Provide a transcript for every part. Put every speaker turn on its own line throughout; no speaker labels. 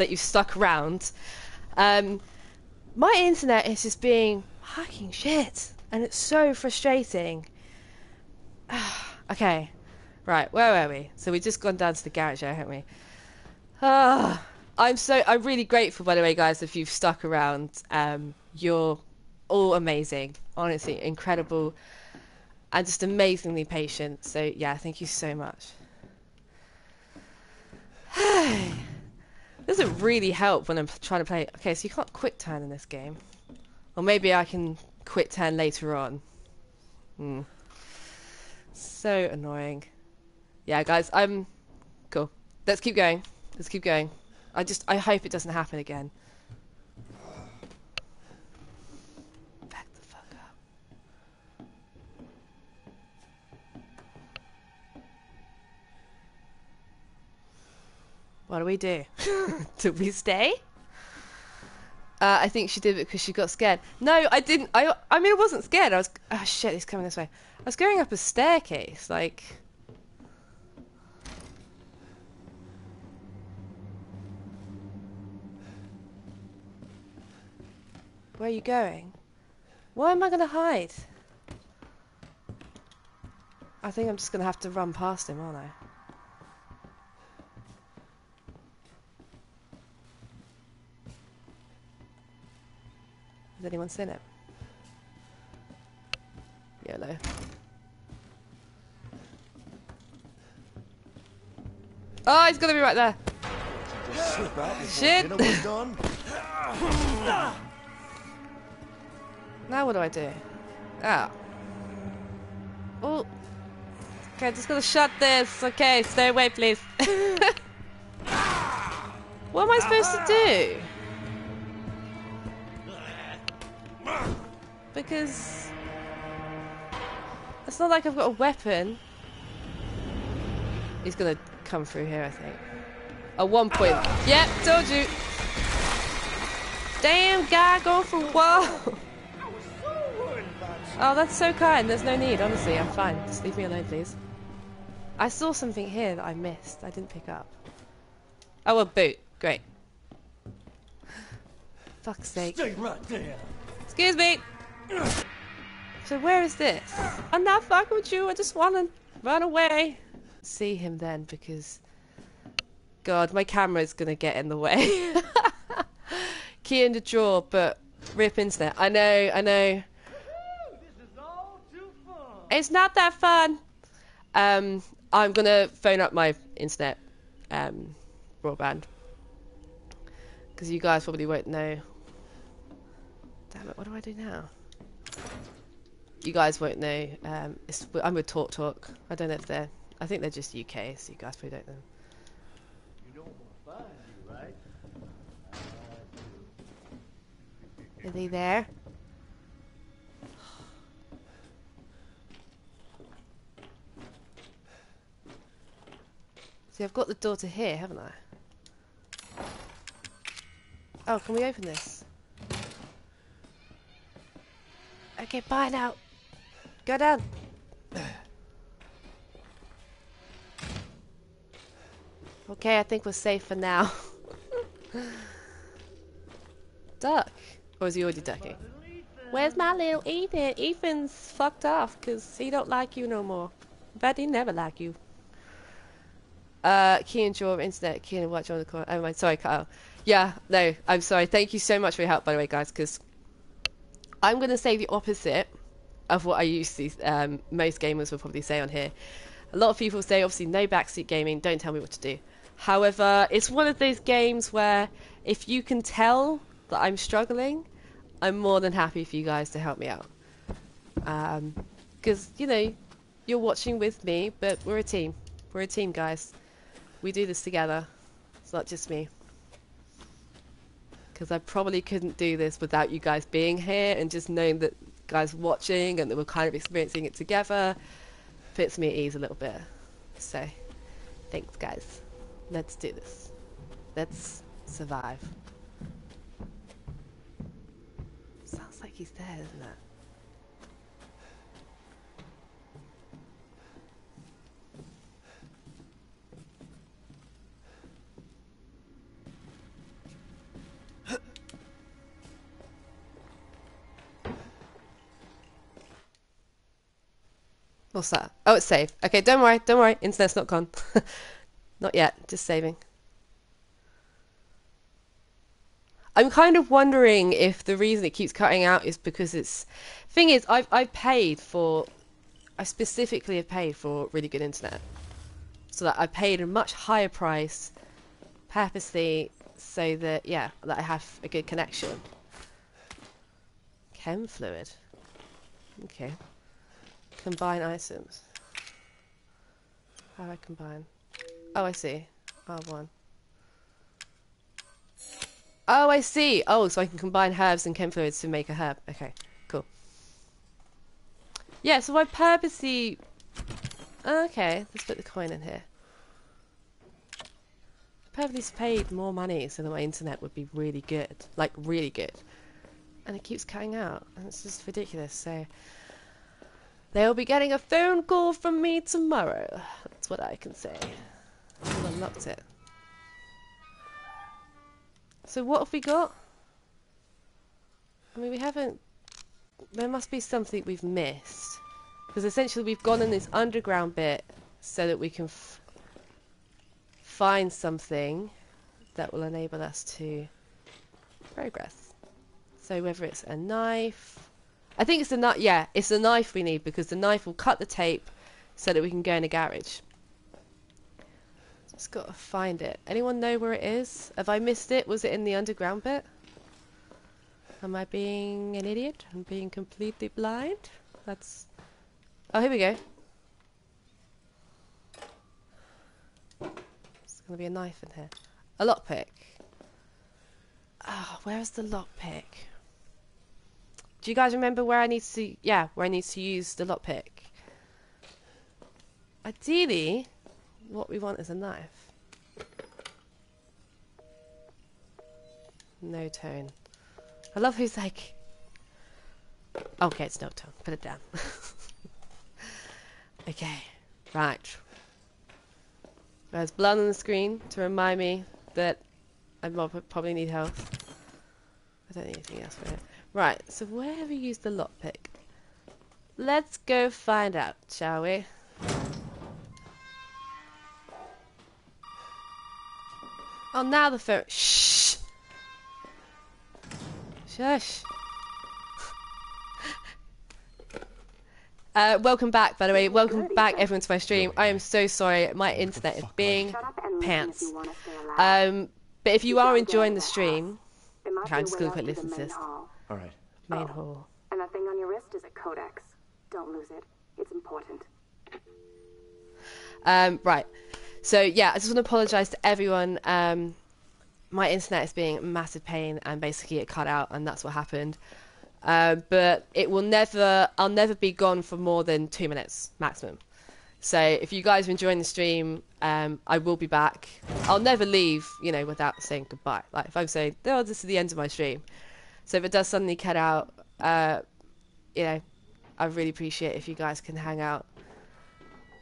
that you've stuck around. Um, my internet is just being fucking shit, and it's so frustrating. okay, right, where were we? So we just gone down to the garage, haven't we? Ah, I'm so I'm really grateful, by the way, guys, if you've stuck around. Um, you're all amazing, honestly, incredible, and just amazingly patient. So yeah, thank you so much. doesn't really help when I'm trying to play. Okay, so you can't quick turn in this game, or maybe I can quick turn later on. Hmm. So annoying. Yeah, guys, I'm cool. Let's keep going. Let's keep going. I just I hope it doesn't happen again. Back the fuck up. What do we do? do we stay? Uh, I think she did it because she got scared. No, I didn't. I I mean, I wasn't scared. I was. Oh shit! He's coming this way. I was going up a staircase, like. Where are you going? Why am I going to hide? I think I'm just going to have to run past him, aren't I? Has anyone seen it? Yellow. Oh, he's gonna be right there. Shit! now what do I do? Ah. Oh. Okay, I'm just gonna shut this. Okay, stay away, please. what am I supposed to do? Because it's not like I've got a weapon. He's gonna come through here, I think. At one point. Yep, told you. Damn guy going for a wall. Oh, that's so kind. There's no need, honestly. I'm fine. Just leave me alone, please. I saw something here that I missed. I didn't pick up. Oh, a boot. Great. Fuck's sake.
Stay right there.
Excuse me. So where is this? I'm not fucking with you. I just want to run away. See him then because... God, my camera is to get in the way. Key in the drawer, but rip internet. I know, I know. It's not that fun. Um, I'm to phone up my internet um, broadband. Because you guys probably won't know. Damn it, what do I do now? You guys won't know. Um, I'm with TalkTalk. I don't know if they're. I think they're just UK, so you guys probably don't know.
You know you, right?
Are they there? See, I've got the door to here, haven't I? Oh, can we open this? Okay, bye now. Go down. Okay, I think we're safe for now. Duck. Or is he already ducking? Where's my little Ethan? Ethan's fucked off because he don't like you no more. Fact, he never like you. Uh, key and draw internet, key watch on the corner. Oh my, sorry, Kyle. Yeah, no, I'm sorry. Thank you so much for your help, by the way, guys, because I'm going to say the opposite of what I used to. Um, most gamers will probably say on here. A lot of people say, obviously, no backseat gaming. Don't tell me what to do. However, it's one of those games where if you can tell that I'm struggling, I'm more than happy for you guys to help me out. Because, um, you know, you're watching with me, but we're a team. We're a team, guys. We do this together. It's not just me. Because I probably couldn't do this without you guys being here and just knowing that guys watching and that we're kind of experiencing it together puts me at ease a little bit. So, thanks, guys. Let's do this. Let's survive. Sounds like he's there, doesn't it? What's that? Oh, it's saved. Okay, don't worry, don't worry. Internet's not gone. not yet. Just saving. I'm kind of wondering if the reason it keeps cutting out is because it's. Thing is, I've I've paid for. I specifically have paid for really good internet, so that I paid a much higher price, purposely, so that yeah, that I have a good connection. Chem fluid. Okay. Combine items. How do I combine? Oh, I see. R1. Oh, I see. Oh, so I can combine herbs and chem fluids to make a herb. Okay, cool. Yeah, so I purposely... Okay, let's put the coin in here. I purposely paid more money so that my internet would be really good. Like, really good. And it keeps cutting out. And it's just ridiculous, so... They'll be getting a phone call from me tomorrow. That's what I can say. I've unlocked it. So what have we got? I mean, we haven't... There must be something we've missed. Because essentially we've gone in this underground bit so that we can find something that will enable us to progress. So whether it's a knife... I think it's the knife. Yeah, it's the knife we need because the knife will cut the tape so that we can go in a garage. Just gotta find it. Anyone know where it is? Have I missed it? Was it in the underground bit? Am I being an idiot? I'm being completely blind? That's... Oh, here we go. There's gonna be a knife in here. A lockpick. Ah, oh, where's the lockpick? Do you guys remember where I need to... Yeah, where I need to use the lockpick? Ideally, what we want is a knife. No tone. I love who's like... Okay, it's no tone. Put it down. okay, right. There's blood on the screen to remind me that I probably need health. I don't need anything else for it. Right, so where have we used the lockpick? Let's go find out, shall we? Oh, now the phone. Shh! Shush! Uh, welcome back, by the way. Welcome back, everyone, to my stream. I am so sorry. My internet is being pants. Um, but if you are enjoying the stream... Okay, I'm just going to quick listen to this.
All right.
Main oh. hall.
And that thing on your wrist is a codex. Don't lose it. It's important.
Um, right. So yeah, I just want to apologise to everyone. Um, my internet is being a massive pain, and basically it cut out, and that's what happened. Uh, but it will never. I'll never be gone for more than two minutes maximum. So if you guys are enjoying the stream, um, I will be back. I'll never leave, you know, without saying goodbye. Like if I'm saying, "Oh, this is the end of my stream," So if it does suddenly cut out, uh, you know, I really appreciate if you guys can hang out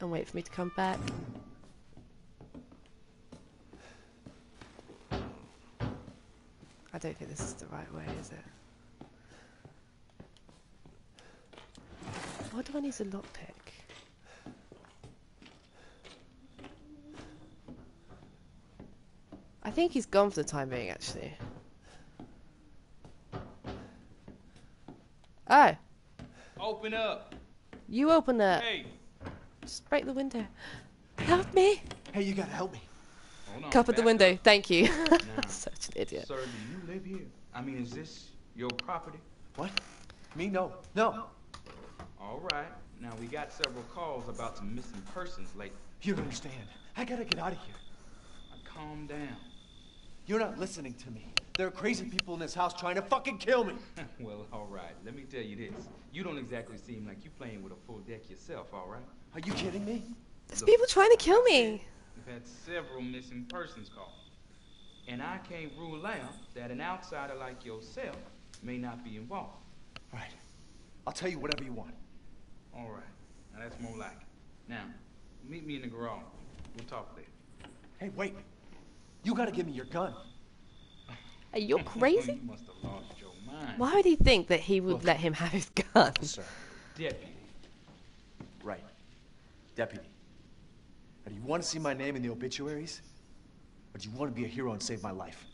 and wait for me to come back. I don't think this is the right way, is it? Why do I need a lockpick? I think he's gone for the time being, actually. Oh.
Open up.
You open up.
Hey.
Just break the window. Help me.
Hey, you gotta help me.
Oh, Hold
Cup at the window.
up.
Thank you.
Now,
Such an idiot.
Sir, do you live here? I mean, is this your property?
What? Me? No. No.
All right. Now, we got several calls about some missing persons lately.
You don't understand. I gotta get out of here.
Now, calm down.
You're not listening to me. There are crazy people in this house trying to fucking kill me.
well, all right. Let me tell you this. You don't exactly seem like you're playing with a full deck yourself, all right?
Are you kidding me?
There's
Look,
people trying to kill me.
We've had several missing persons calls. And I can't rule out that an outsider like yourself may not be involved.
All right. I'll tell you whatever you want.
All right. Now that's more like it. Now, meet me in the garage. We'll talk later.
Hey, wait. You gotta give me your gun.
Are you crazy?
you must have lost your mind.
Why would he think that he would let him have his gun?
Sir.
Deputy.
Right. Deputy. Now, do you want to see my name in the obituaries? Or do you want to be a hero and save my life?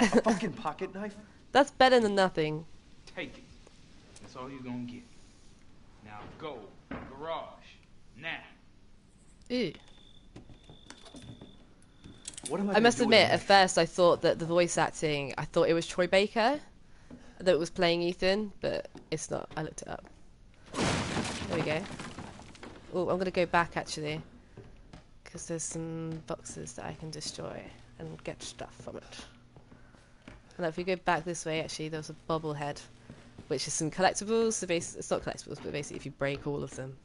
A fucking pocket knife?
That's better than nothing.
Take it. That's all you're gonna get. Now go. Garage.
What am I
I must admit, at first I thought that the voice acting, I thought it was Troy Baker that was playing Ethan, but it's not. I looked it up. There we go. Oh, I'm gonna go back actually, because there's some boxes that I can destroy and get stuff from it. And if we go back this way, actually, there was a bobblehead, which is some collectibles. So it's not collectibles, but basically, if you break all of them.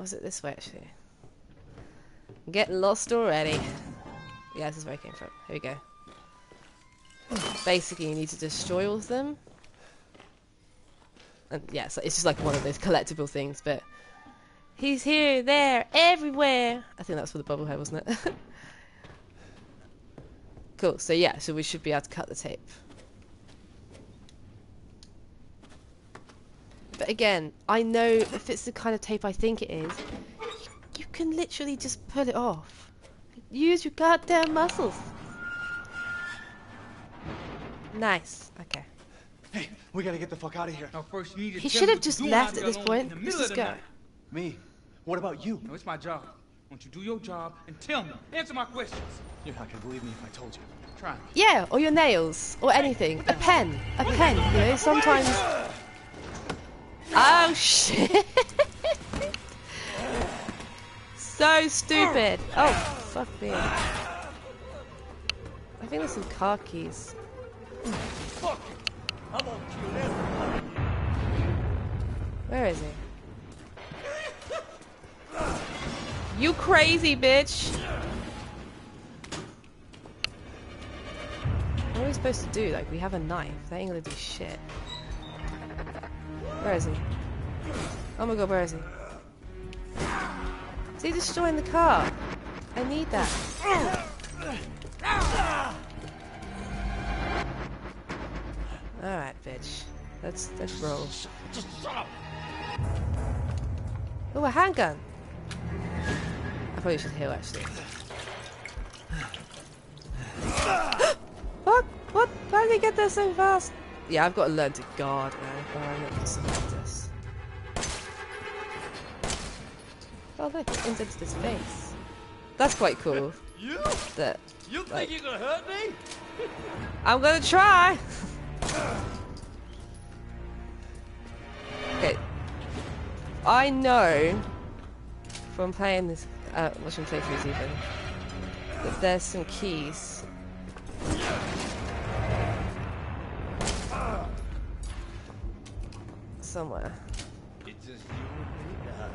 Was it this way actually? I'm getting lost already. Yeah, this is where I came from. Here we go. Basically, you need to destroy all of them. And yeah, so it's just like one of those collectible things, but he's here, there, everywhere. I think that's for the bobblehead, wasn't it? cool. So yeah, so we should be able to cut the tape. But again, I know if it's the kind of tape I think it is, you can literally just pull it off. Use your goddamn muscles. Nice. Okay.
Hey, we gotta get the fuck out of here.
Now first you need to
He should have just left at this
alone
point. Let's just
of
go.
Me? What about you?
No, it's my job. Won't you do your job and tell me? Answer my questions.
You're not gonna believe me if I told you.
Try me.
Yeah, or your nails, or anything. A pen. A pen, you know, sometimes. Oh shit! so stupid. Oh, fuck me. I think there's some car keys.
Fuck.
Where is he? You crazy bitch! What are we supposed to do? Like, we have a knife. That ain't gonna do shit. Where is he? Oh my god, where is he? Is he destroying the car? I need that. Alright, bitch. Let's let's roll.
Just shut up.
A handgun. I probably should heal actually. what? What? How did he get there so fast? Yeah, I've got to learn to guard now. Or I'm not going to survive this. Oh look, it indented his face. That's quite cool.
You?
That
You think
Like-
you gonna hurt me?
I'm gonna try. Okay. I know from playing this, uh, watching playthroughs even, that there's some keys. Somewhere.
It's just you and me now,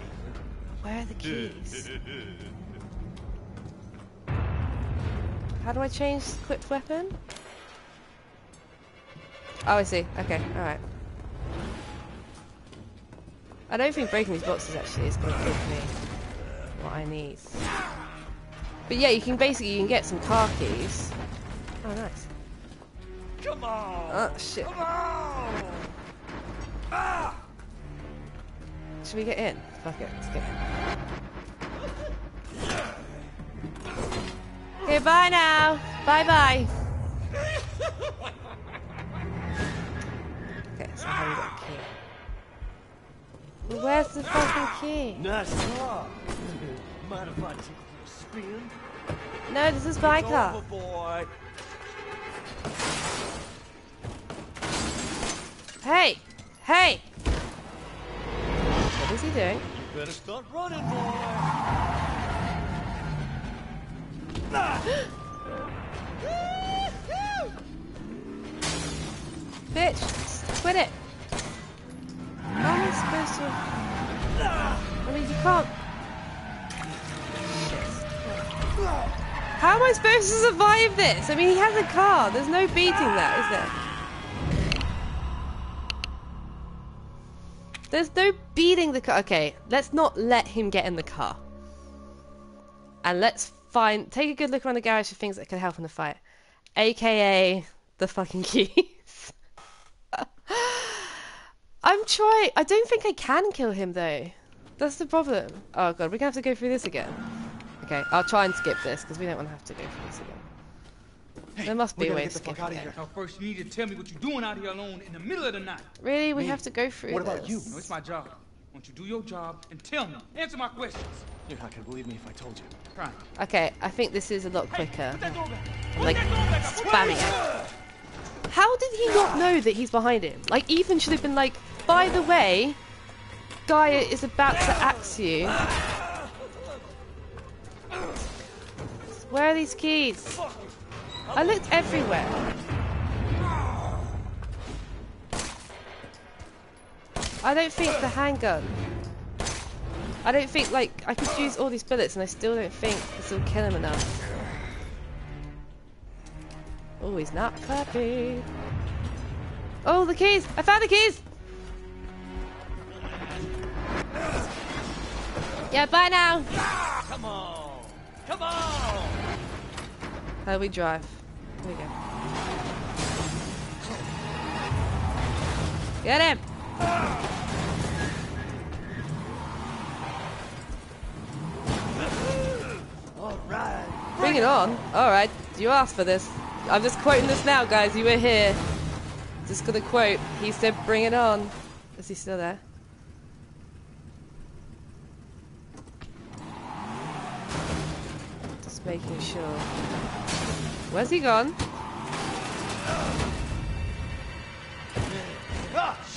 Where are the keys? How do I change equipped weapon? Oh, I see. Okay, alright. I don't think breaking these boxes actually is going to give me what I need. But yeah, you can basically you can get some car keys. Oh, nice.
Come on.
Oh, shit.
Come on. Ah!
Should we get in? Fuck it, let's get in. Okay, bye now. Bye bye. Okay, so how do we get key? Well, where's the fucking key?
Nice car. Mind if I take a spin?
No, this is my car.
over.
Hey! Hey! What is he doing?
You better start running, boy.
Bitch! Quit it! How am I supposed to... I mean, you can't... Shit. How am I supposed to survive this? I mean, he has a car. There's no beating that, is There's no beating the car. Okay, let's not let him get in the car. And let's find... Take a good look around the garage for things that could help in the fight. AKA the fucking keys. I'm trying. I don't think I can kill him though. That's the problem. Oh god, we're gonna have to go through this again. Okay, I'll try and skip this because we don't want to have to go through this again. There must be a
gotta
way
get
to
the fuck out of here.
Now, first, you need to tell me what you're doing out here alone in the middle of the night.
Really, we
Me?
have to go through
What about
this?
you?
No, it's my job. Won't you do your job and tell me? Answer my questions.
You're not gonna believe me if I told you.
Right.
Okay, I think this is a lot quicker.
Put that.
Like,
Put that door back. Put
spamming it. How did he not know that he's behind him? Like, Ethan should have been like, by the way, Gaia is about to axe you. Where are these keys? I looked everywhere. I don't think the handgun. I don't think, like, I could use all these bullets and I still don't think this will kill him enough. Oh, he's not happy. Oh, the keys! I found the keys! Yeah, bye now!
Come on! Come on!
How do we drive? Here we go. Get him!
All right.
Bring it on. Alright, you asked for this. I'm just quoting this now, guys. You were here. Just gonna quote. He said, bring it on. Is he still there? Just making sure. Where's he gone?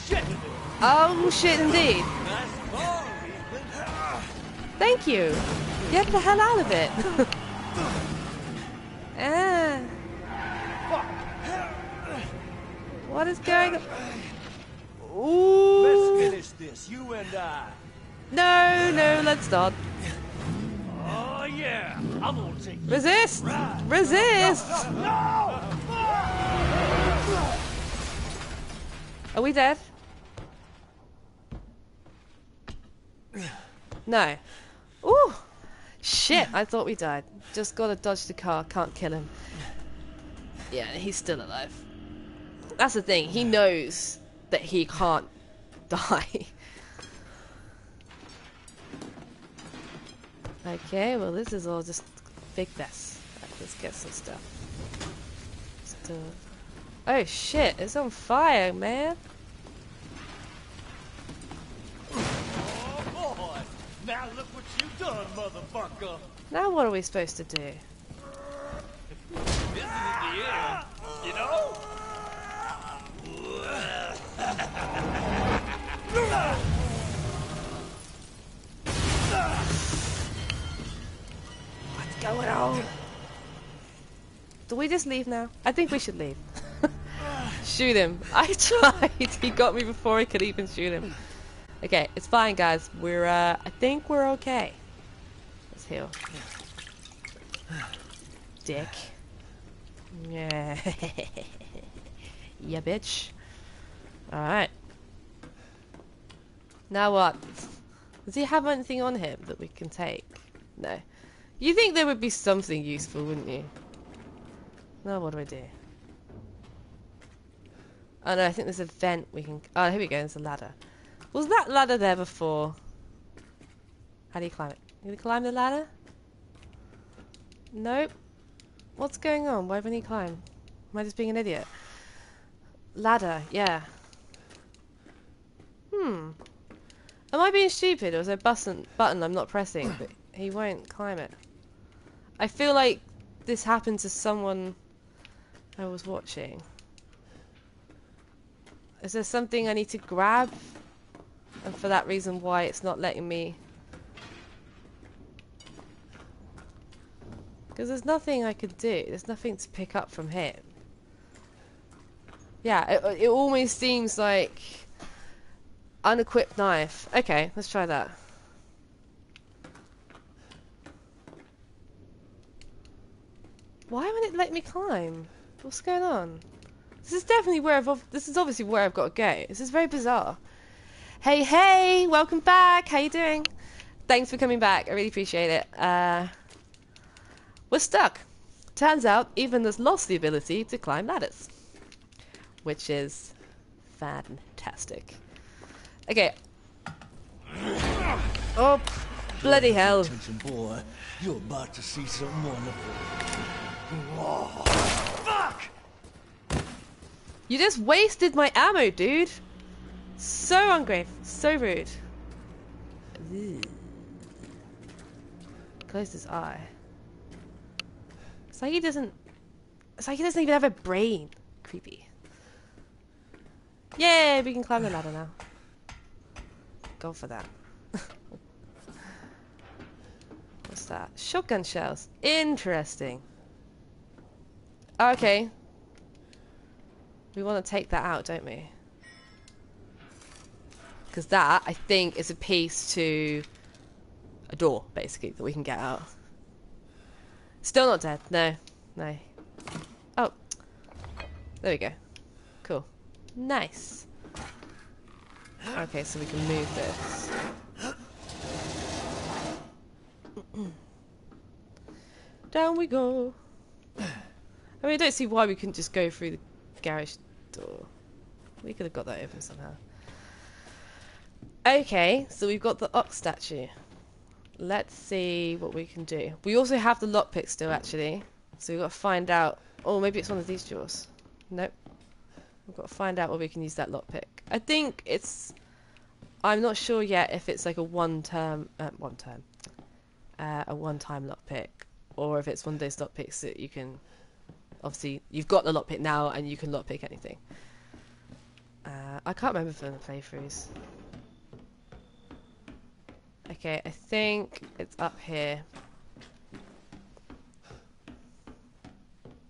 Shit!
Oh shit, indeed.
Nice car, Ethan.
Thank you. Get the hell out of it. ah. What is going on? Ooh.
Let's finish this, you and I.
No, no, let's not.
Oh, yeah. I'm gonna take.
Resist! Resist! Are we dead? No. Ooh! Shit, I thought we died. Just gotta dodge the car, can't kill him. Yeah, he's still alive. That's the thing, he knows that he can't die. Okay, well this is all just big mess. Right, let's get some stuff. Stuff. Uh, oh shit, it's on fire, man.
Oh, boy. Now look what you done, motherfucker.
Now what are we supposed to do?
This isn't the end, you know?
going on? Do we just leave now? I think we should leave. shoot him. I tried. He got me before I could even shoot him. Okay, it's fine, guys. We're, uh, I think we're okay. Let's heal. Dick. Yeah. yeah, bitch. Alright. Now what? Does he have anything on him that we can take? No. You think there would be something useful, wouldn't you? Now what do I do? Oh no, I think there's a vent we can... Oh, here we go, there's a ladder. Was that ladder there before? How do you climb it? You gonna climb the ladder? Nope. What's going on? Why won't he climb? Am I just being an idiot? Ladder, yeah. Hmm. Am I being stupid or is there a button, button I'm not pressing but he won't climb it? I feel like this happened to someone I was watching. Is there something I need to grab? And for that reason why it's not letting me... Because there's nothing I could do. There's nothing to pick up from him. Yeah, it, it almost seems like unequipped knife. Okay, let's try that. Why won't it let me climb? What's going on? This is definitely where I've. This is obviously where I've got to go. This is very bizarre. Hey, hey, welcome back. How you doing? Thanks for coming back. I really appreciate it. Uh, we're stuck. Turns out, even has lost the ability to climb ladders. which is fantastic. Okay. Oh, bloody hell.
Attention, boy. You're about to see wonderful.
You just wasted my ammo, dude. So ungrateful. So rude. Close his eye. It's like he doesn't. It's like he doesn't even have a brain. Creepy. Yay, we can climb the ladder now. Go for that. What's that? Shotgun shells. Interesting. Okay. We want to take that out, don't we? Because that, I think, is a piece to a door, basically, that we can get out. Still not dead. No. No. Oh. There we go. Cool. Nice. Okay, so we can move this. Down we go. I mean, I don't see why we couldn't just go through the garage door. We could have got that open somehow. Okay, so we've got the ox statue. Let's see what we can do. We also have the lockpick still, actually. So we've got to find out... Oh, maybe it's one of these drawers. Nope. We've got to find out where we can use that lockpick. I think it's... I'm not sure yet if it's like a one-term... Uh, one-term. Uh, a one-time lockpick. Or if it's one of those lockpicks that you can... Obviously, you've got the lockpick now and you can lockpick anything. Uh, I can't remember from the playthroughs. Okay, I think it's up here.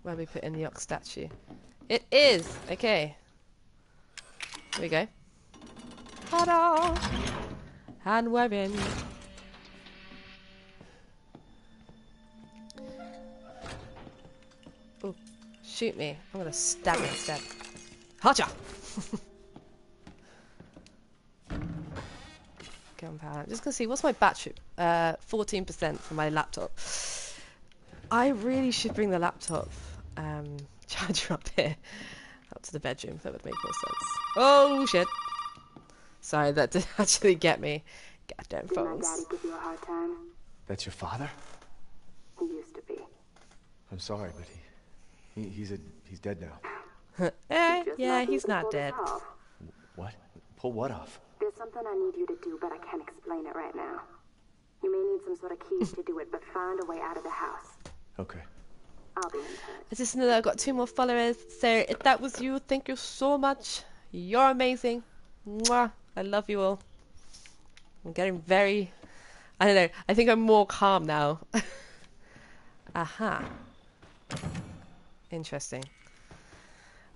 Where we put in the ox statue. It is! Okay. Here we go. Ta-da! And we're in. Shoot me. I'm gonna stab you instead. Hacha! Gunpowder. I'm just gonna see what's my battery. Uh, 14% for my laptop. I really should bring the laptop um, charger up here, up to the bedroom. That would make more sense. Oh shit! Sorry, that did actually get me. Goddamn
Did my
phones.
daddy give you a hard time?
That's your father?
He used to be.
I'm sorry, but he, he he's a he's dead now.
Eh, yeah, he's not dead.
What? Pull what off?
There's something I need you to do, but I can't explain it right now. You may need some sort of keys to do it, but find a way out of the house.
Okay.
I'll be in touch.
I just know that I've got two more followers. So if that was you, thank you so much. You're amazing. Mwah. I love you all. I'm getting very. I don't know. I think I'm more calm now. Aha. Interesting.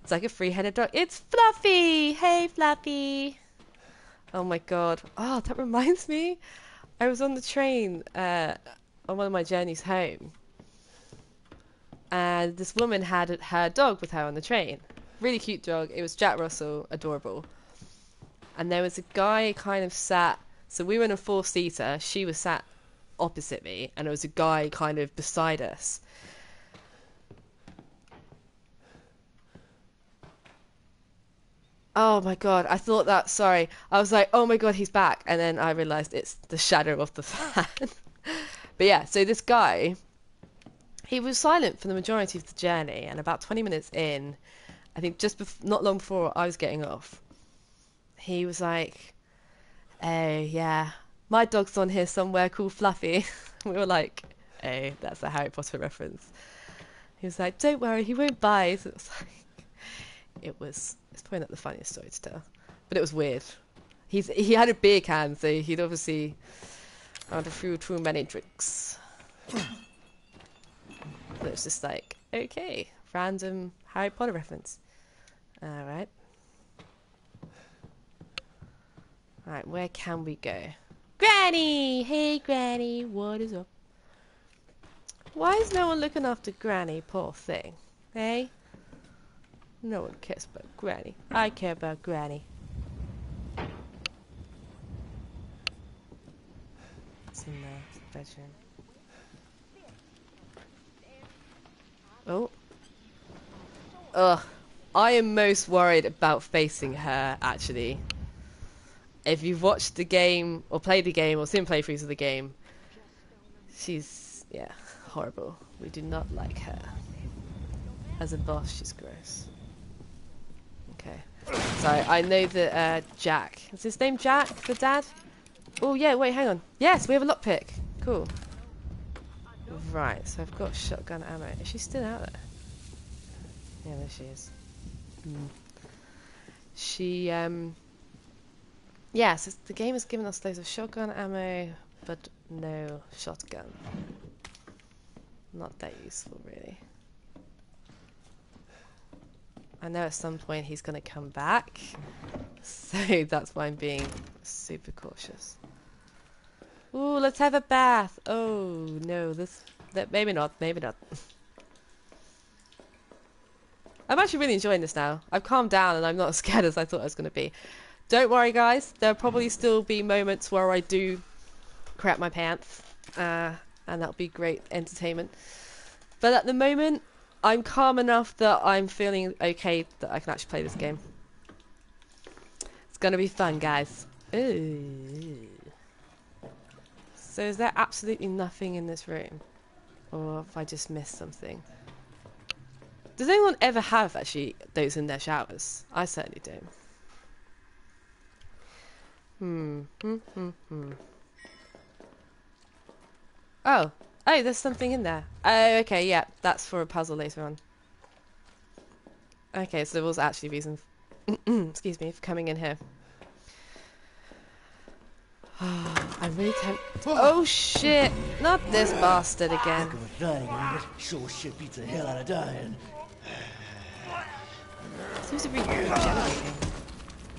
It's like a free-headed dog. It's Fluffy. Hey, Fluffy. Oh my god. Oh, that reminds me. I was on the train uh, on one of my journeys home and this woman had her dog with her on the train. Really cute dog. It was Jack Russell, adorable. And there was a guy kind of sat. So we were in a four seater. She was sat opposite me, and there was a guy kind of beside us. Oh my god, I thought that, sorry. I was like, oh my god, he's back. And then I realized it's the shadow of the fan. but yeah, so this guy, he was silent for the majority of the journey, and about 20 minutes in, I think just bef- not long before I was getting off, he was like, "Oh yeah, my dog's on here somewhere called Fluffy." we were like, "Hey, that's a Harry Potter reference." He was like, "Don't worry, he won't bite." It was like, it was. It's probably not the funniest story to tell, but it was weird. He's he had a beer can, so he'd obviously had a few too many drinks. But was just like, okay, random Harry Potter reference. Alright. Alright, where can we go? Granny! Hey, Granny, what is up? Why is no one looking after Granny, poor thing? Hey? No one cares about Granny. I care about Granny. It's in the bedroom. Oh. Ugh. I am most worried about facing her, actually. If you've watched the game, or played the game, or seen playthroughs of the game, she's, yeah, horrible. We do not like her. As a boss, she's gross. So, I know that uh, Jack, is his name Jack, the dad? Oh, yeah, wait, hang on. Yes, we have a lockpick. Cool. Right, so I've got shotgun ammo. Is she still out there? Yeah, there she is. Hmm. She, um... Yeah, so the game has given us loads of shotgun ammo, but no shotgun. Not that useful, really. I know at some point he's going to come back, so that's why I'm being super cautious. Ooh, let's have a bath. Oh no, this that maybe not, maybe not. I'm actually really enjoying this now. I've calmed down and I'm not as scared as I thought I was going to be. Don't worry, guys. There'll probably still be moments where I do crap my pants, uh, and that'll be great entertainment. But at the moment, I'm calm enough that I'm feeling okay that I can actually play this game. It's gonna be fun, guys. Ooh. So is there absolutely nothing in this room? Or have I just missed something? Does anyone ever have actually those in their showers? I certainly do. Hmm. Hmm. Hmm. Hmm. Oh. Oh, there's something in there. Oh, okay, yeah. That's for a puzzle later on. Okay, so there was actually reason, excuse me, for coming in here. I'm really tempted. Oh shit! Not this bastard again.
Look at dying. Sure shit beats the hell out of dying.
Seems to be regenerating.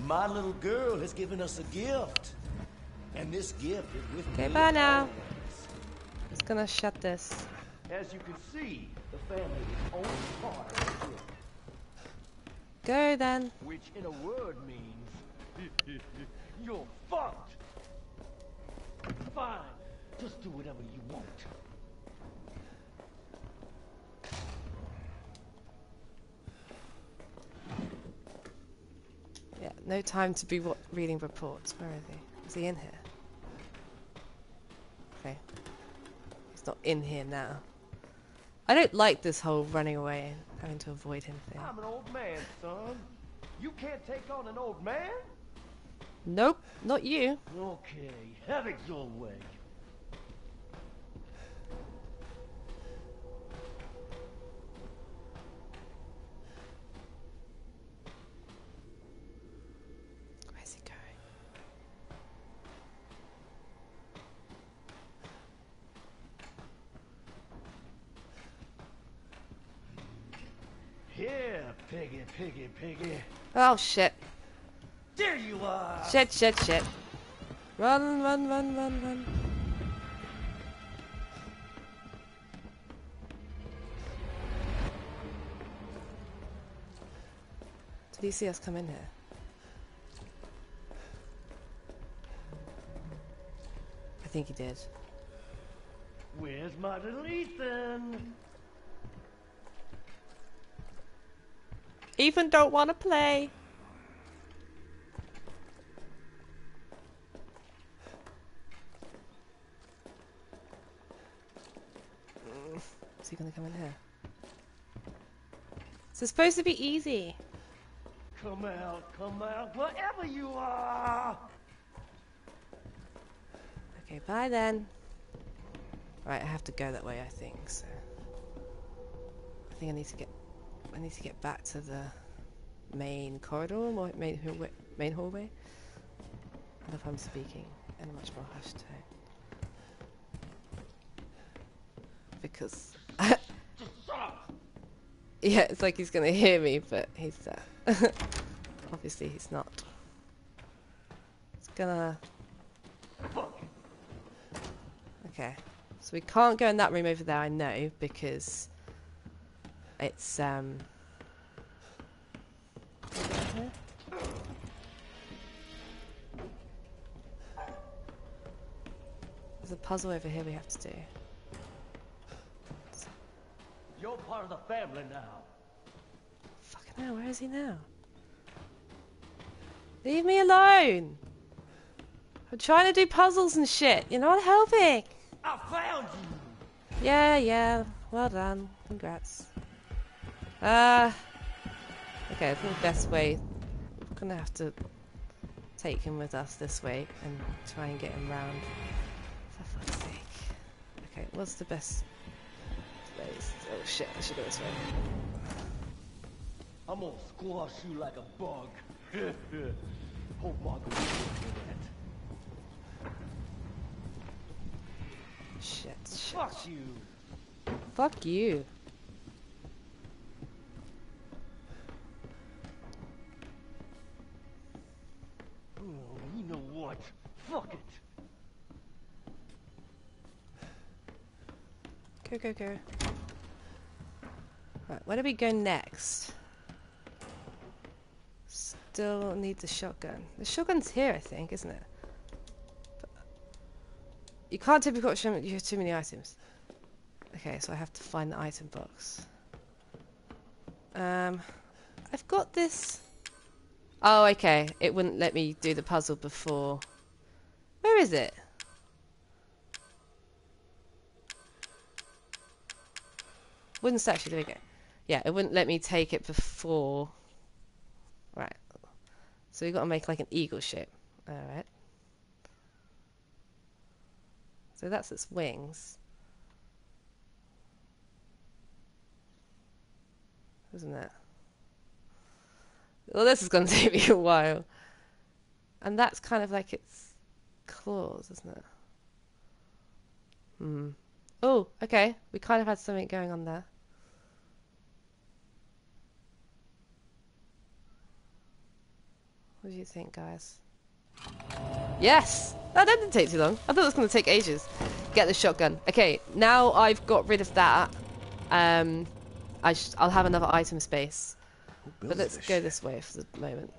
My little girl has given us a gift. And this gift is with
Okay,
me
bye now. Just gonna shut this.
As you can see, the family is only part of the gift,
Go then.
which in a word means you're fucked. Fine, just do whatever you want.
Yeah, no time to be wa reading reports. Where is he? Is he in here? Okay. Not in here now. I don't like this whole running away and having to avoid him thing.
I'm an old man, son. You can't take on an old man?
Nope, not you.
Okay, have it your way. Piggy.
Oh shit.
There you are.
Shit, shit, shit. Run, run, run, run, run. Did he see us come in here? I think he did.
Where's my little Ethan?
Ethan don't want to play. Is he gonna come in here? It's supposed to be easy.
Come out, come out, wherever you are.
Okay, bye then. Right, I have to go that way, I think. So, I think I need to get, I need to get back to the main corridor, or main hallway. Main hallway. And if I'm speaking in a much more hushed tone, because yeah, it's like he's gonna hear me, but he's uh, obviously he's not. It's gonna. Okay. So we can't go in that room over there, I know, because it's um can we go in here? There's a puzzle over here we have to do.
You're part of the family now.
Fucking Fucking hell, where is he now? Leave me alone! I'm trying to do puzzles and shit. You're not helping.
I found you.
Yeah, yeah. Well done. Congrats. Uh, okay, I think the best way... We're gonna have to take him with us this way and try and get him round. For fuck's sake. Okay, what's the best place? Oh shit, I should go this way.
I'm gonna squash you like a bug. Hope Margaret that.
Shit, shit.
Fuck you.
Fuck you.
Fuck it.
Go, go, go. Right, where do we go next? Still need the shotgun. The shotgun's here, I think, isn't it? But you can't typically got you have too many items. Okay, so I have to find the item box. Um, I've got this. Oh, okay. It wouldn't let me do the puzzle before. Where is it? Wooden statue, there we go. Yeah, it wouldn't let me take it before. Right. So we've got to make like an eagle shape. Alright. So that's its wings. Isn't it? Well, this is going to take me a while. And that's kind of like its claws, isn't it? Hmm. Oh, okay. We kind of had something going on there. What do you think, guys? Yes! That didn't take too long. I thought it was going to take ages. Get the shotgun. Okay, now I've got rid of that. Um, I sh I'll have another item space. But let's go this way for the moment.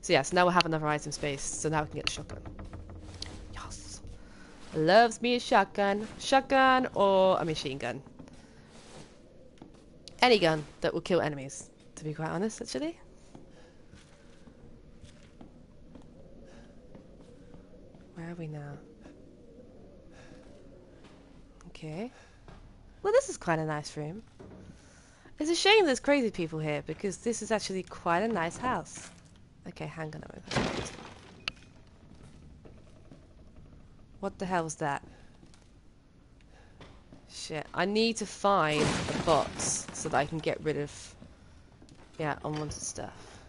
So yes, now we'll have another item space. So now we can get the shotgun. Loves me a shotgun. Shotgun or a machine gun. Any gun that will kill enemies, to be quite honest, actually. Where are we now? Okay. Well, this is quite a nice room. It's a shame there's crazy people here because this is actually quite a nice house. Okay, hang on a moment. What the hell was that? Shit, I need to find a box so that I can get rid of, yeah, unwanted stuff.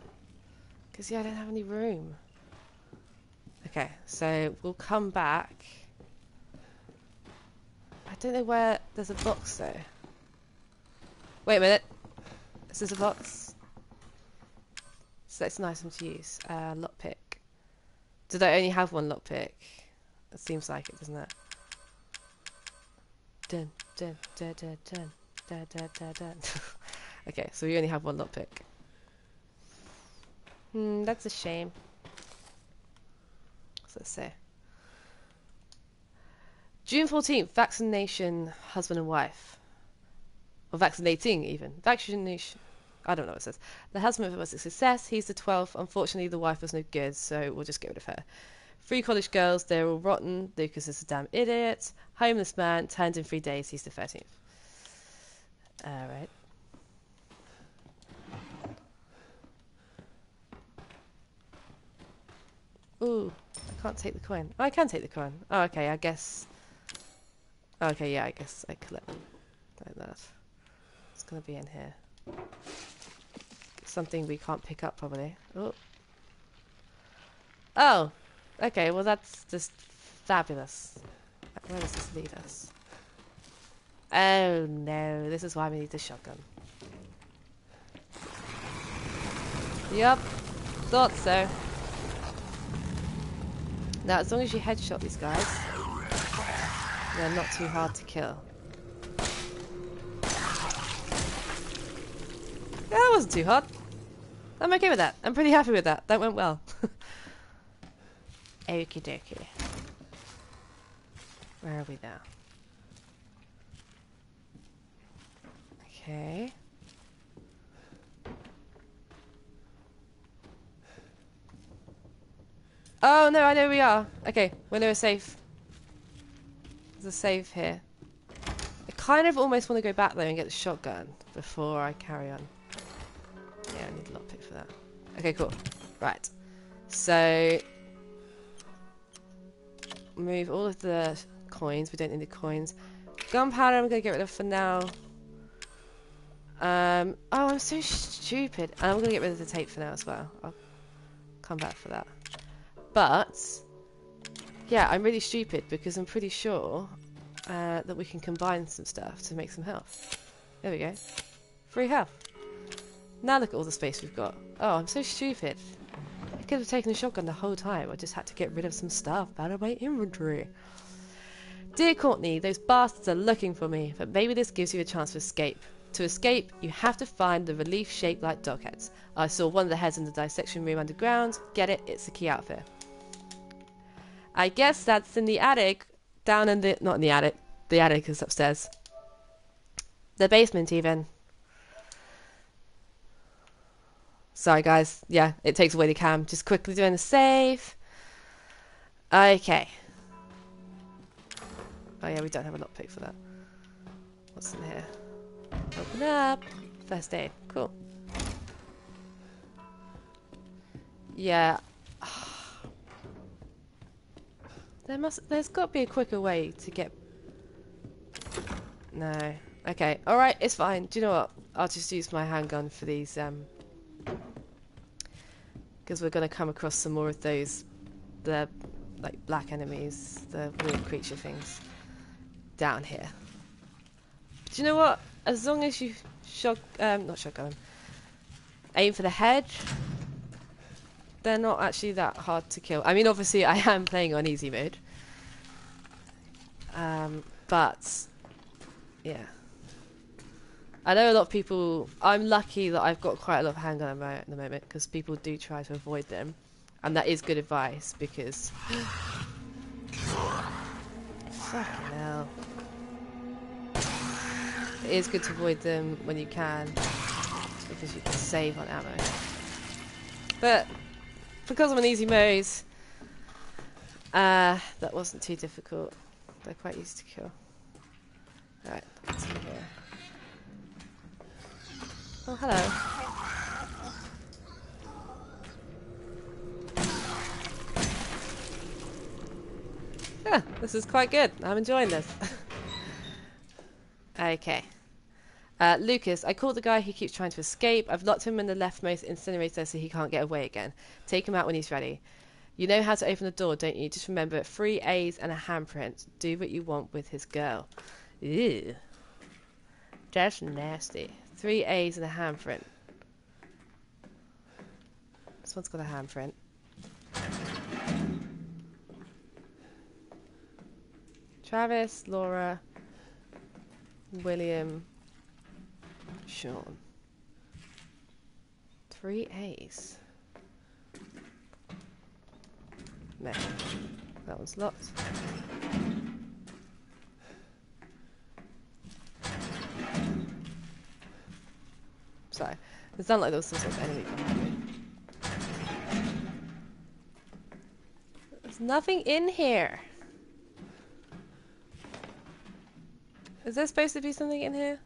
Because, yeah, I don't have any room. Okay, so we'll come back. I don't know where there's a box though. Wait a minute. Is this a box? Select an item to use. Uh, lockpick. Did I only have one lockpick? It seems like it, doesn't it? Dun dun dun dun dun dun dun dun dun. okay, so we only have one lockpick. Hmm, that's a shame. What's that say? June 14th, vaccination, husband and wife. Or vaccinating, even. Vaccination. I don't know what it says. The husband was a success. He's the 12th. Unfortunately, the wife was no good, so we'll just get rid of her. Three college girls, they're all rotten. Lucas is a damn idiot. Homeless man, turned in three days. He's the 13th. Alright. Ooh, I can't take the coin. Oh, I can take the coin. Oh, okay, I guess. Okay, yeah, I guess I collect them like that. It's gonna be in here. Something we can't pick up, probably. Oh. Oh! Okay, well that's just fabulous. Where does this lead us? Oh no, this is why we need the shotgun. Yup, thought so. Now, as long as you headshot these guys, they're not too hard to kill. Yeah, that wasn't too hard. I'm okay with that. I'm pretty happy with that. That went well. Okie dokie. Where are we now? Okay. Oh no, I know we are. Okay, we know we're safe. There's a save here. I kind of almost want to go back though and get the shotgun before I carry on. Yeah, I need a lockpick for that. Okay, cool. Right. So move all of the coins. We don't need the coins. Gunpowder I'm gonna get rid of for now. Um, oh, I'm so stupid. And I'm gonna get rid of the tape for now as well. I'll come back for that. But yeah, I'm really stupid because I'm pretty sure uh, that we can combine some stuff to make some health. There we go. Free health. Now look at all the space we've got. Oh, I'm so stupid. Could have taken the shotgun the whole time. I just had to get rid of some stuff out of my inventory. Dear Courtney, those bastards are looking for me, but maybe this gives you a chance to escape. To escape, you have to find the relief shaped like dog heads. I saw one of the heads in the dissection room underground. Get it? It's the key out there. I guess that's in the attic. Down in the. Not in the attic. The attic is upstairs. The basement, even. Sorry, guys. Yeah, it takes away the cam. Just quickly doing the save. Okay. Oh, yeah, we don't have a lockpick for that. What's in here? Open up. First aid. Cool. Yeah. There must. There's got to be a quicker way to get. No. Okay. All right. It's fine. Do you know what? I'll just use my handgun for these. Um. Because we're going to come across some more of those, the like black enemies, the weird creature things, down here. Do you know what? As long as you shot, um, not shotgun, aim for the head, they're not actually that hard to kill. I mean, obviously, I am playing on easy mode. Um, but, yeah. I know a lot of people... I'm lucky that I've got quite a lot of handgun ammo at the moment, because people do try to avoid them. And that is good advice, because... Fucking hell. It is good to avoid them when you can, because you can save on ammo. But because I'm an easy mode, uh, that wasn't too difficult. They're quite easy to kill. Alright, let's see here. Oh, hello. Yeah, this is quite good. I'm enjoying this. okay. Uh, Lucas, I caught the guy who keeps trying to escape. I've locked him in the leftmost incinerator so he can't get away again. Take him out when he's ready. You know how to open the door, don't you? Just remember, three A's and a handprint. Do what you want with his girl. Ew. That's nasty. Three A's and a handprint. This one's got a handprint. Travis, Laura, William, Sean. Three A's. No. That one's locked. Sorry. It sounded like there was some sort of enemy behind me. There's nothing in here. Is there supposed to be something in here?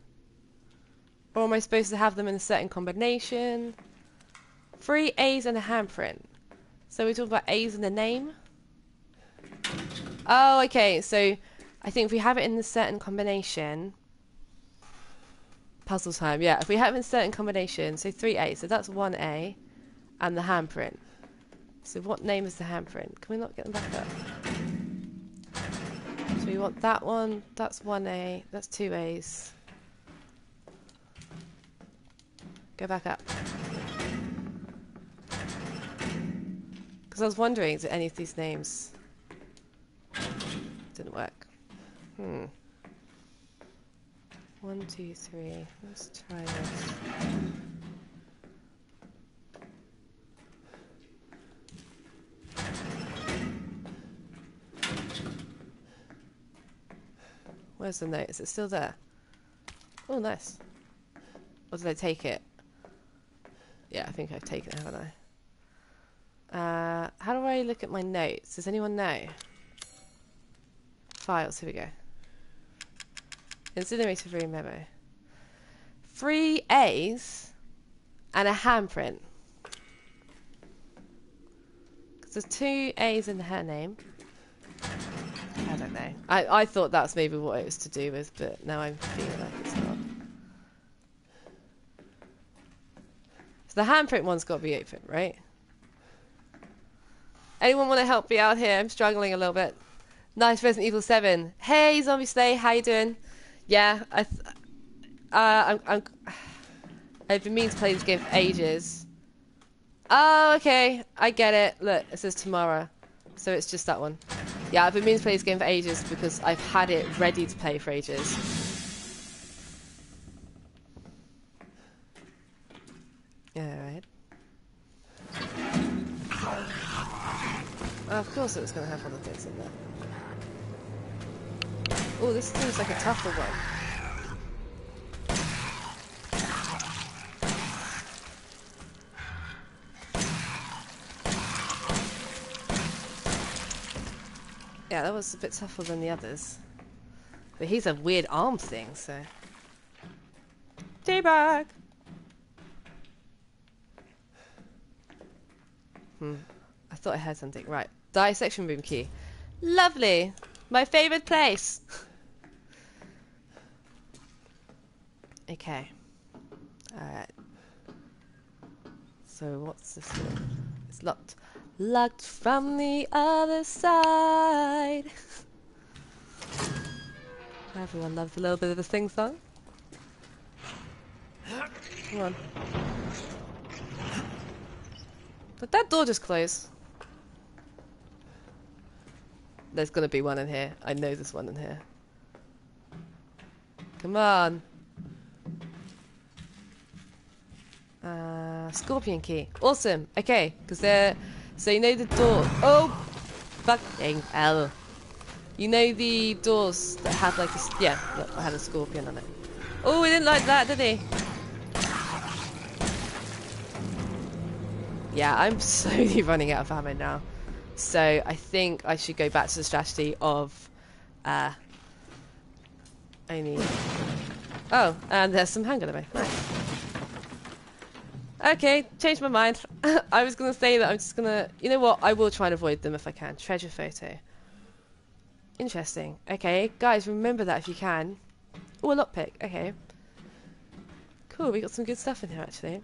Or am I supposed to have them in a certain combination? Three A's and a handprint. So we talk about A's and a name? Oh, okay. So I think if we have it in a certain combination... Puzzle time, yeah. If we have in certain combination, so three A, so that's one A, and the handprint. So what name is the handprint? Can we not get them back up? So we want that one, that's one A, that's two A's. Go back up. Because I was wondering, did any of these names... Didn't work. Hmm. One, two, three. Let's try this. Where's the note? Is it still there? Oh, nice. Or did I take it? Yeah, I think I've taken it, haven't Uh, how do I look at my notes? Does anyone know? Files, here we go. Incinerator room memo. Three A's and a handprint. Because there's two A's in her name. I don't know. I, I thought that's maybe what it was to do with, but now I'm feeling like it's not. So the handprint one's got to be open, right? Anyone want to help me out here? I'm struggling a little bit. Nice Resident Evil 7. Hey, Zombie Slay, how you doing? Yeah, I th- uh, I'm, I'm, I've been meaning to play this game for ages. Oh, okay, I get it. Look, it says tomorrow, so it's just that one. Yeah, I've been meaning to play this game for ages because I've had it ready to play for ages. Yeah, right. of course it was going to have the bits in there. Oh, this seems like a tougher one. Yeah, that was a bit tougher than the others. But he's a weird arm thing, so. Teabag! Hmm. I thought I had something. Right. Dissection room key. Lovely! My favourite place! okay. Alright. So what's this one? It's locked. Locked from the other side. Everyone loves a little bit of a sing song. Come on. Did that door just close? There's gonna be one in here. I know there's one in here. Come on. Uh, scorpion key. Awesome. Okay, because they're so you know the door. Oh, fucking hell! You know the doors that have like a yeah. I had a scorpion on it. Oh, he didn't like that, did he? Yeah, I'm slowly running out of ammo now. So I think I should go back to the strategy of uh, only. Oh, and there's some handgun ammo. Nice. Okay, changed my mind. I was gonna say that I'm just gonna. You know what? I will try and avoid them if I can. Treasure photo. Interesting. Okay, guys, remember that if you can. Oh, a lockpick. Okay. Cool. We got some good stuff in here actually.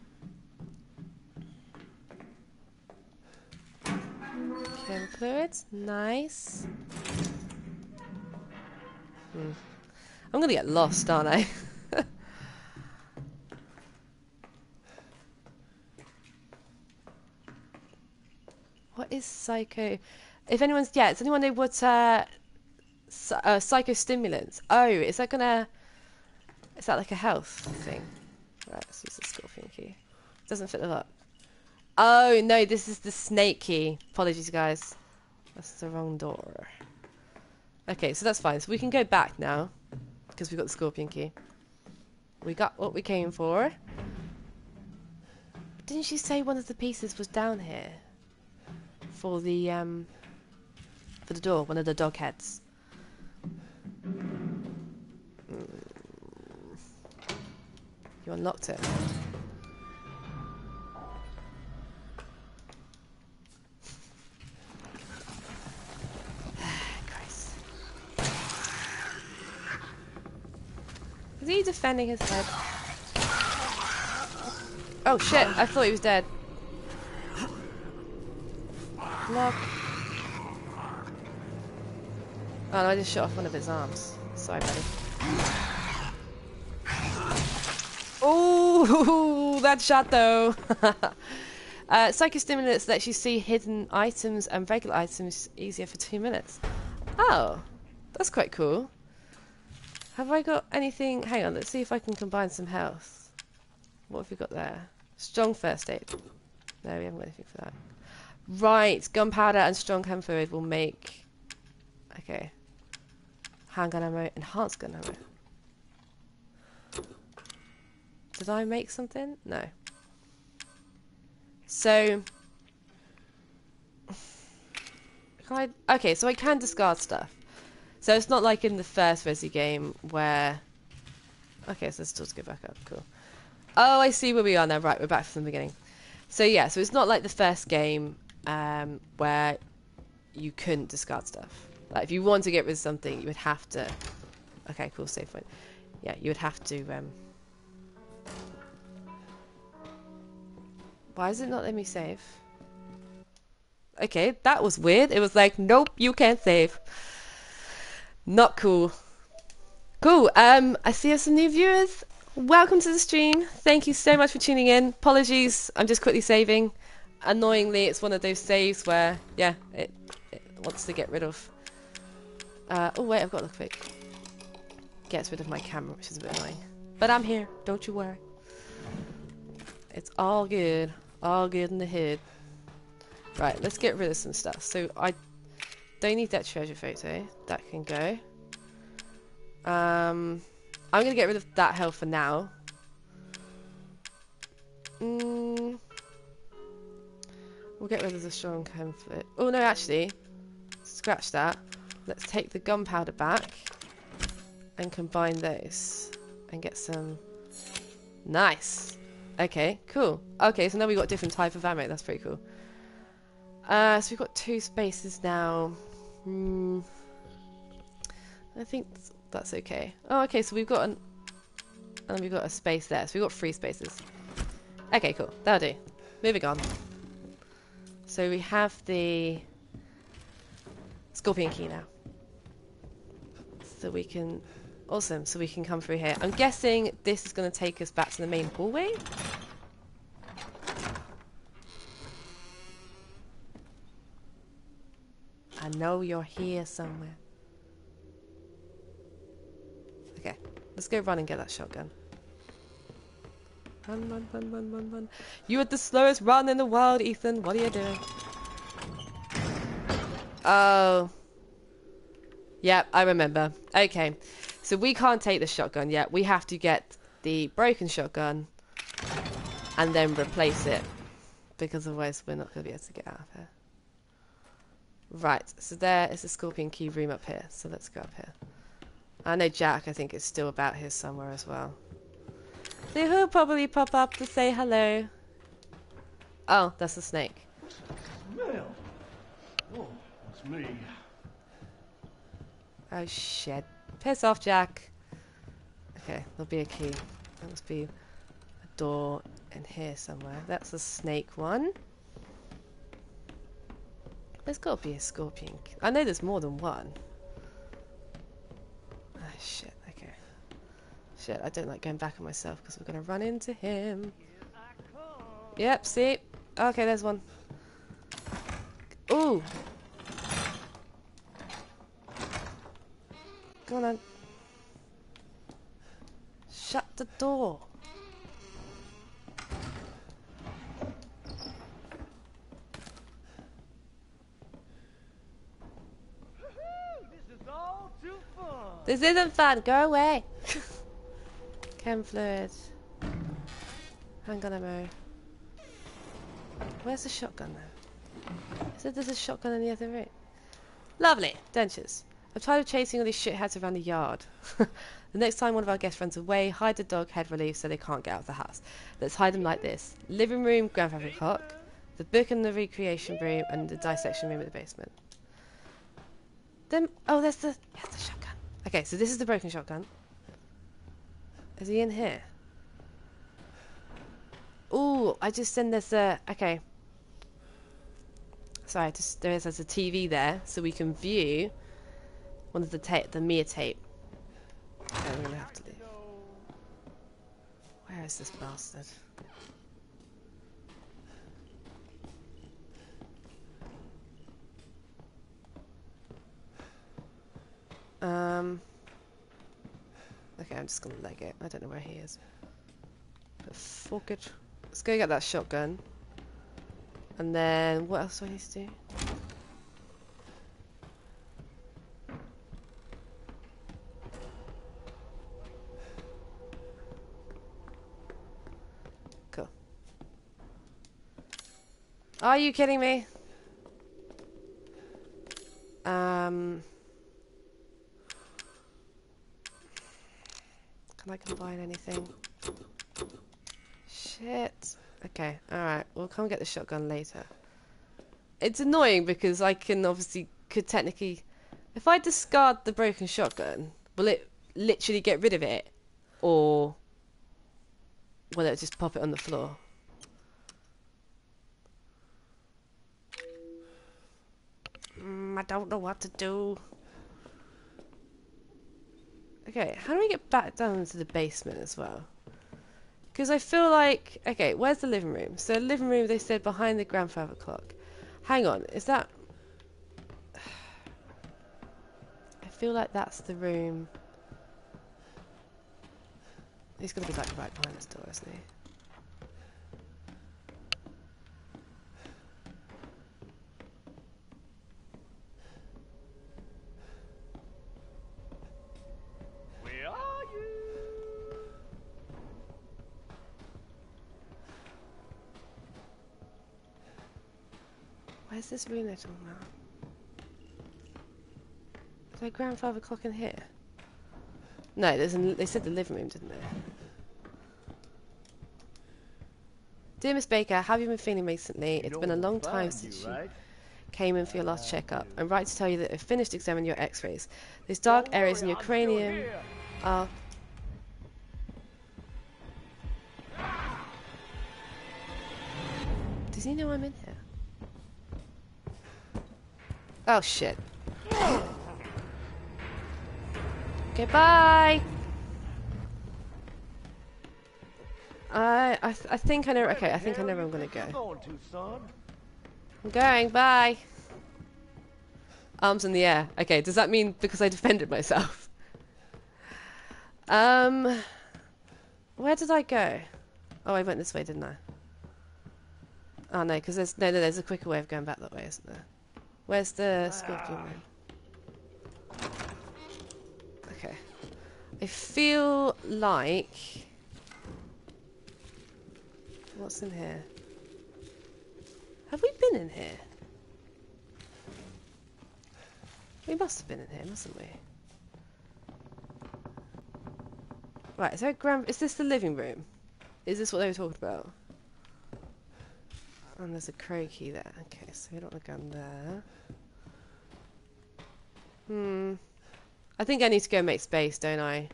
Chem fluids, nice. Hmm. I'm gonna get lost, aren't I? what is psycho? If anyone's yeah, does anyone know what uh, uh psychostimulants? Oh, is that gonna? Is that like a health thing? Right, let's use the scorpion key. Doesn't fit the lock. Oh no, this is the snake key. Apologies, guys. That's the wrong door. Okay, so that's fine. So we can go back now because we've got the scorpion key. We got what we came for. Didn't she say one of the pieces was down here for the um for the door? One of the dog heads. Mm. You unlocked it. Christ. Is he defending his head? Oh shit, I thought he was dead. Lock. Oh no, I just shot off one of his arms. Sorry, buddy. Oh, that shot though. uh, psychostimulants lets you see hidden items and regular items easier for two minutes. Oh, that's quite cool. Have I got anything? Hang on, let's see if I can combine some health. What have we got there? Strong first aid. No, we haven't got anything for that. Right, gunpowder and strong chem fluid will make. Okay. Handgun ammo, enhanced gun ammo. Did I make something? No. So. Can I? Okay, so I can discard stuff. So it's not like in the first Resi game where. Okay, so let's just go back up. Cool. Oh, I see where we are now. Right, we're back from the beginning. So yeah, so it's not like the first game um, where you couldn't discard stuff. Like if you want to get rid of something, you would have to. Okay, cool. Save point. Yeah, you would have to. Um... Why is it not letting me save? Okay, that was weird. It was like, nope, you can't save. Not cool. Cool. Um, I see some new viewers. Welcome to the stream. Thank you so much for tuning in. Apologies, I'm just quickly saving. Annoyingly, it's one of those saves where, yeah, it, it wants to get rid of. Uh, oh wait, I've got look quick. Gets rid of my camera, which is a bit annoying. But I'm here. Don't you worry. It's all good. All good in the hood. Right, let's get rid of some stuff. So I don't need that treasure photo. That can go. Um, I'm going to get rid of that health for now. Mm, we'll get rid of the strong conflict. Oh, no, actually. Scratch that. Let's take the gunpowder back. And combine those. And get some... Nice. Okay, cool. Okay, so now we've got different type of ammo. That's pretty cool. Uh, so we've got two spaces now. Hmm. I think that's okay. Oh, okay, so we've got an... And we've got a space there. So we've got three spaces. Okay, cool. That'll do. Moving on. So we have the... Scorpion key now. So we can... Awesome, so we can come through here. I'm guessing this is going to take us back to the main hallway? I know you're here somewhere. Okay, let's go run and get that shotgun. Run, run, run, run, run, run. You are the slowest run in the world, Ethan. What are you doing? Oh. Yep, I remember. Okay, so we can't take the shotgun yet. We have to get the broken shotgun and then replace it. Because otherwise we're not going to be able to get out of here. Right, so there is the Scorpion Key room up here. So let's go up here. I know Jack, I think, is still about here somewhere as well. So he'll probably pop up to say hello. Oh, that's a snake.
Mel. Oh, it's me.
Oh shit. Piss off, Jack. Okay, there'll be a key. There must be a door in here somewhere. That's a snake one. There's got to be a scorpion. I know there's more than one. Ah, shit. Shit, I don't like going back on myself because we're going to run into him. Yep, see? Okay, there's one. Ooh! Go on then. Shut the door.
This is all too fun.
This isn't fun. Go away. Chem fluid. Handgun ammo. Where's the shotgun though? Is it there's a shotgun in the other room? Lovely. Dentures. I'm tired of chasing all these shitheads around the yard. the next time one of our guests runs away, hide the dog head relief so they can't get out of the house. Let's hide them like this. Living room, grandfather clock, the book and the recreation room, and the dissection room at the basement. Then, oh, there's the, there's the shotgun. Okay, so this is the broken shotgun. Is he in here? Oh, I just send this, uh, okay. Sorry, just, there is there's a TV there, so we can view one of the tape, the Mia tape. Okay, we're gonna have to leave. Where is this bastard? Just gonna leg it. I don't know where he is. But fuck it. Let's go get that shotgun. And then, what else do I need to do? Cool. Are you kidding me? Um, I can I combine anything? Shit. Okay, alright. We'll come get the shotgun later. It's annoying because I can obviously, could technically... If I discard the broken shotgun, will it literally get rid of it? Or will it just pop it on the floor? Mm, I don't know what to do. Okay, how do we get back down into the basement as well? Because I feel like... Okay, where's the living room? So living room, they said, behind the grandfather clock. Hang on, is that... I feel like that's the room... He's going to be like right behind this door, isn't he? Where's this room they're talking about? Is there a grandfather clock in here? No, there's an, they said the living room, didn't they? Dear Miss Baker, how have you been feeling recently? It's been a long time since
you,
came in for your last checkup. I'm right to tell you that I've finished examining your x-rays. There's dark areas in your cranium are... Does he know I'm in here? Oh shit. Goodbye. I I, th- I think I know. Okay, I think I know where I'm gonna go.
Going to, son?
I'm going. Bye. Arms in the air. Okay. Does that mean because I defended myself? Um. Where did I go? Oh, I went this way, didn't I? Oh no, because there's no, no. There's a quicker way of going back that way, isn't there? Where's the ah. scorpion room? Okay. I feel like. What's in here? Have we been in here? We must have been in here, mustn't we? Right, is there a grand... Is this the living room? Is this what they were talking about? And there's a crow key there. Okay, so we don't want a gun there. Hmm. I think I need to go make space, don't I?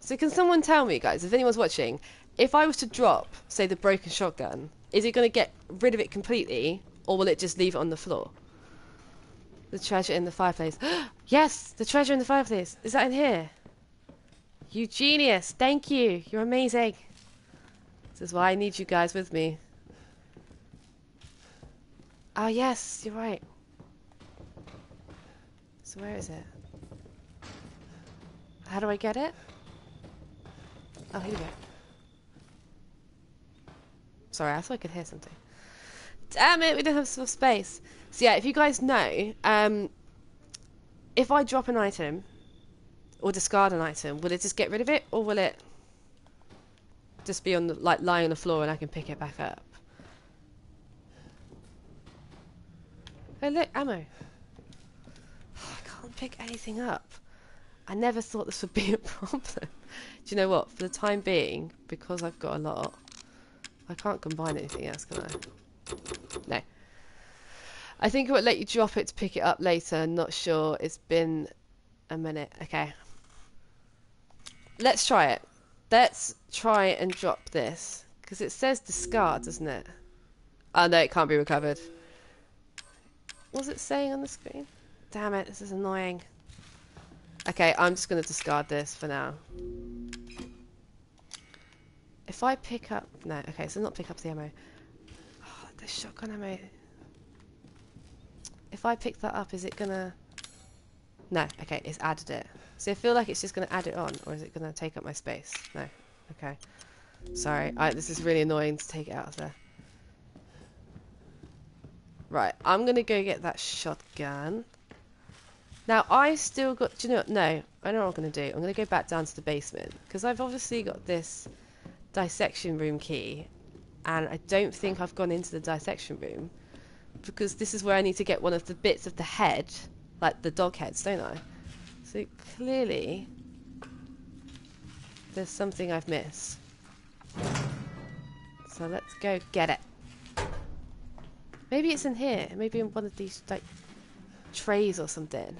So can someone tell me, guys, if anyone's watching, if I was to drop, say, the broken shotgun, is it going to get rid of it completely, or will it just leave it on the floor? The treasure in the fireplace. yes, the treasure in the fireplace. Is that in here? You genius. Thank you. You're amazing. This is why I need you guys with me. Oh, yes, you're right. So where is it? How do I get it? Oh, here we go. Sorry, I thought I could hear something. Damn it, we don't have enough space. So yeah, if you guys know, um, if I drop an item or discard an item, will it just get rid of it, or will it just be on the like lying on the floor and I can pick it back up? Oh look, ammo. I can't pick anything up. I never thought this would be a problem. Do you know what? For the time being, because I've got a lot, I can't combine anything else, can I? No. I think it would let you drop it to pick it up later. Not sure. It's been a minute. Okay. Let's try it. Let's try and drop this. Because it says discard, doesn't it? Oh no, it can't be recovered. What's it saying on the screen? Damn it, this is annoying. Okay, I'm just going to discard this for now. If I pick up... No, okay, so not pick up the ammo. Oh, the shotgun ammo. If I pick that up, is it going to... No, okay, it's added it. So I feel like it's just going to add it on, or is it going to take up my space? No, okay. Sorry, I, this is really annoying to take it out of there. Right, I'm to go get that shotgun. Now, I still got... Do you know what? No, I know what I'm to do. I'm to go back down to the basement. Because I've obviously got this dissection room key. And I don't think I've gone into the dissection room. Because this is where I need to get one of the bits of the head. Like the dog heads, don't I? So clearly... there's something I've missed. So let's go get it. Maybe it's in here. Maybe in one of these like trays or something.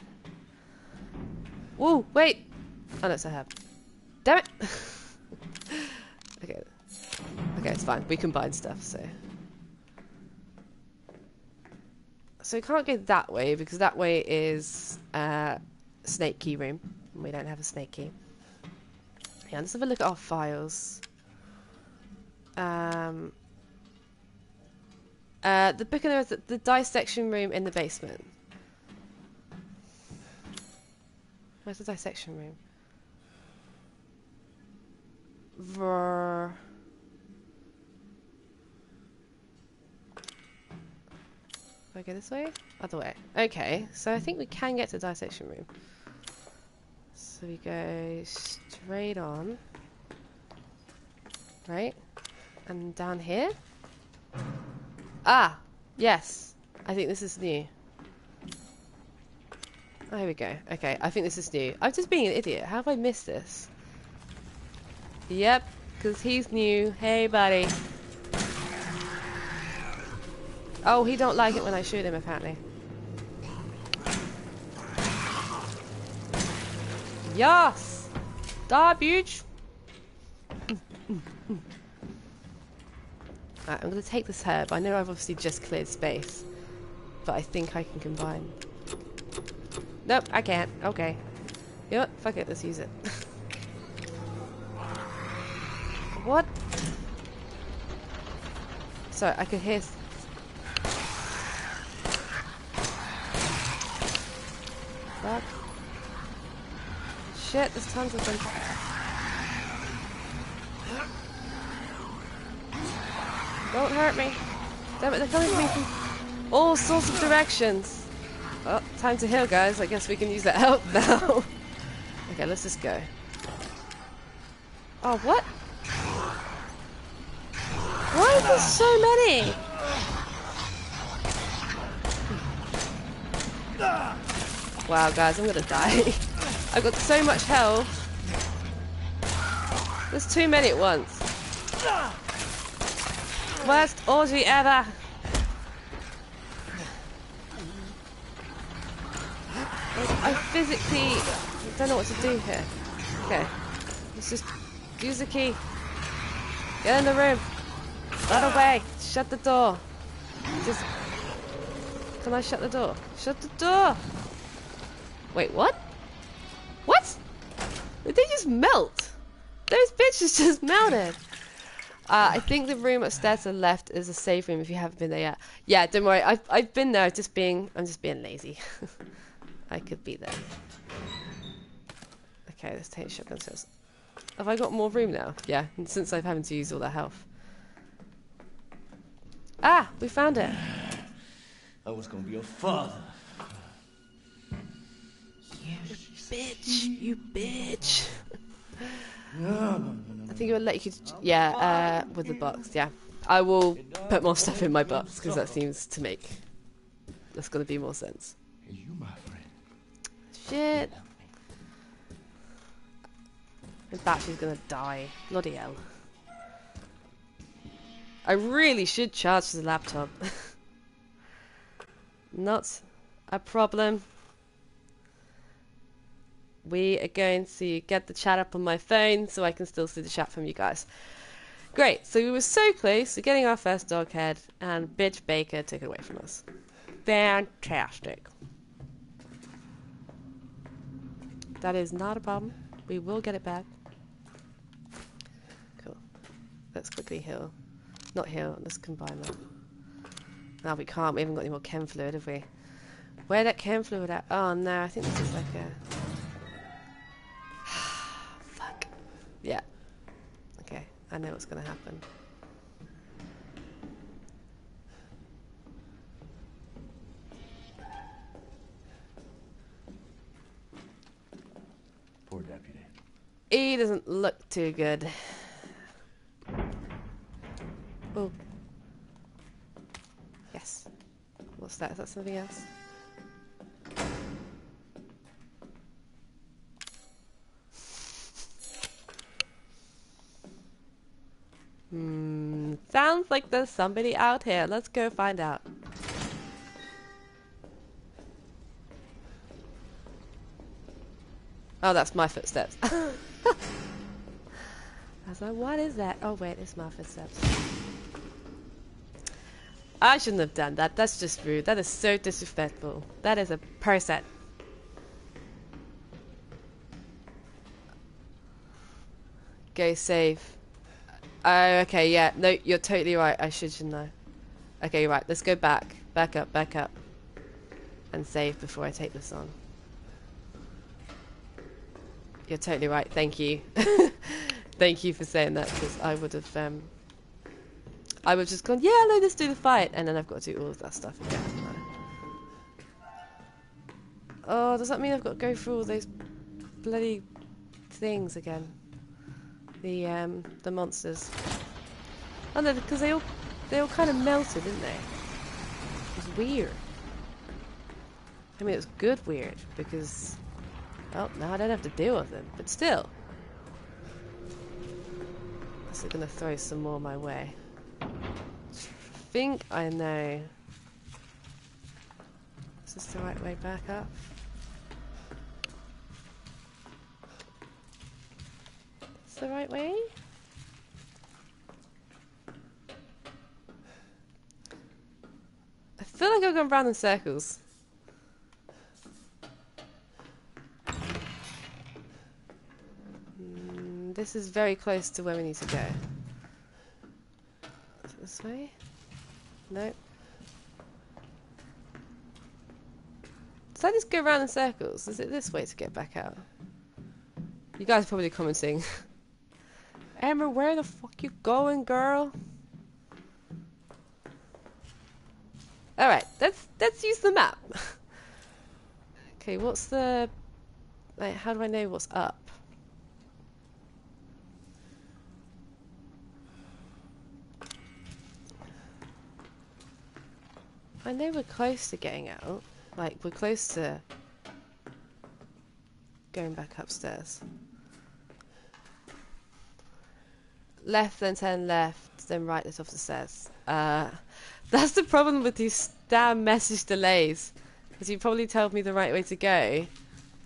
Whoa, wait! Oh no, it's a herb. Damn it! okay. Okay, it's fine. We combine stuff, so. So we can't go that way because that way is uh, snake key room. We don't have a snake key. Yeah, let's have a look at our files. Um, uh, the book in the, the dissection room in the basement. Where's the dissection room? Ver. Do I go this way? Other way. Okay, so I think we can get to the dissection room. So we go straight on. Right? And down here? Ah! Yes! I think this is new. Oh, here we go. Okay, I think this is new. I'm just being an idiot. How have I missed this? Yep, because he's new. Hey, buddy. Oh, he don't like it when I shoot him, apparently. Yes! Bitch! Right, I'm going to take this herb. I know I've obviously just cleared space, but I think I can combine. Nope, I can't. Okay. You know what? Fuck it, let's use it. what? Sorry, I could hear... Fuck. Shit, there's tons of them. Don't hurt me. Damn it, they're coming to me from all sorts of directions. Well, time to heal, guys. I guess we can use that help now. okay, let's just go. Oh, what? Why are there so many? Wow, guys, I'm gonna die. I've got so much health. There's too many at once. Worst orgy ever. I physically don't know what to do here. Okay. Let's just use the key. Get in the room. Run away. Shut the door. Just. Can I shut the door? Shut the door! Wait, what? What? Did they just melt? Those bitches just melted. Uh, I think the room upstairs to the left is a safe room if you haven't been there yet. Yeah, don't worry. I've, I've been there. Just being, I'm just being lazy. I could be there. Okay, let's take shotgun shells. Have I got more room now? Yeah, since I've having to use all that health. Ah, we found it.
I was gonna be your father.
You bitch, you bitch. I think it would let you. Yeah, uh, with the box. Yeah, I will put more stuff in my box because that seems to make that's gonna be more sense.
You, my friend.
Shit. In fact, she's gonna die. Bloody hell. I really should charge the laptop. Not a problem. We are going to get the chat up on my phone so I can still see the chat from you guys. Great, so we were so close to getting our first dog head, and bitch Baker took it away from us. Fantastic. That is not a problem. We will get it back. Cool. Let's quickly heal. Not heal, let's combine them. No, we can't. We haven't got any more chem fluid, have we? Where that chem fluid at? Oh no, I think this is like a. Yeah. Okay, I know what's gonna happen.
Poor deputy.
He doesn't look too good. Oh. Yes. What's that? Is that something else? Hmm, sounds like there's somebody out here. Let's go find out. Oh, that's my footsteps. I was like, what is that? Oh, wait, it's my footsteps. I shouldn't have done that. That's just rude. That is so disrespectful. That is a person. Go save. Oh, okay, yeah. No, you're totally right. I should, I? Okay, you're right. Let's go back. Back up, back up. And save before I take this on. You're totally right. Thank you. Thank you for saying that because I would have, um, I would have just gone, yeah, no, let's do the fight. And then I've got to do all of that stuff again. Oh, does that mean I've got to go through all those bloody things again? The um the monsters. Oh no, because they all they all kind of melted, didn't they? It was weird. I mean, it was good weird because well, now I don't have to deal with them, but still. This Is gonna throw some more my way? I think I know. Is this the right way back up? Is the right way? I feel like I've gone round in circles. Mm, this is very close to where we need to go. Is it this way? No. Does I just go round in circles? Is it this way to get back out? You guys are probably commenting. Emma, where the fuck you going, girl? Alright, let's let's use the map. okay, what's the like how do I know what's up? I know we're close to getting out. Like we're close to going back upstairs. Left, then turn left, then right, that's off the stairs. Uh, that's the problem with these damn message delays. Because you probably told me the right way to go,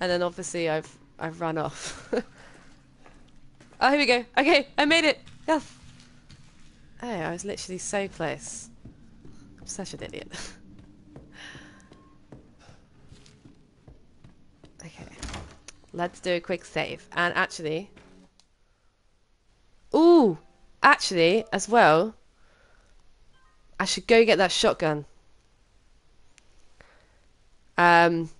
and then obviously I've I've run off. oh, here we go. Okay, I made it. Yes. Oh, I was literally so close. I'm such an idiot. okay, let's do a quick save. And actually, ooh, actually, as well, I should go get that shotgun. Um.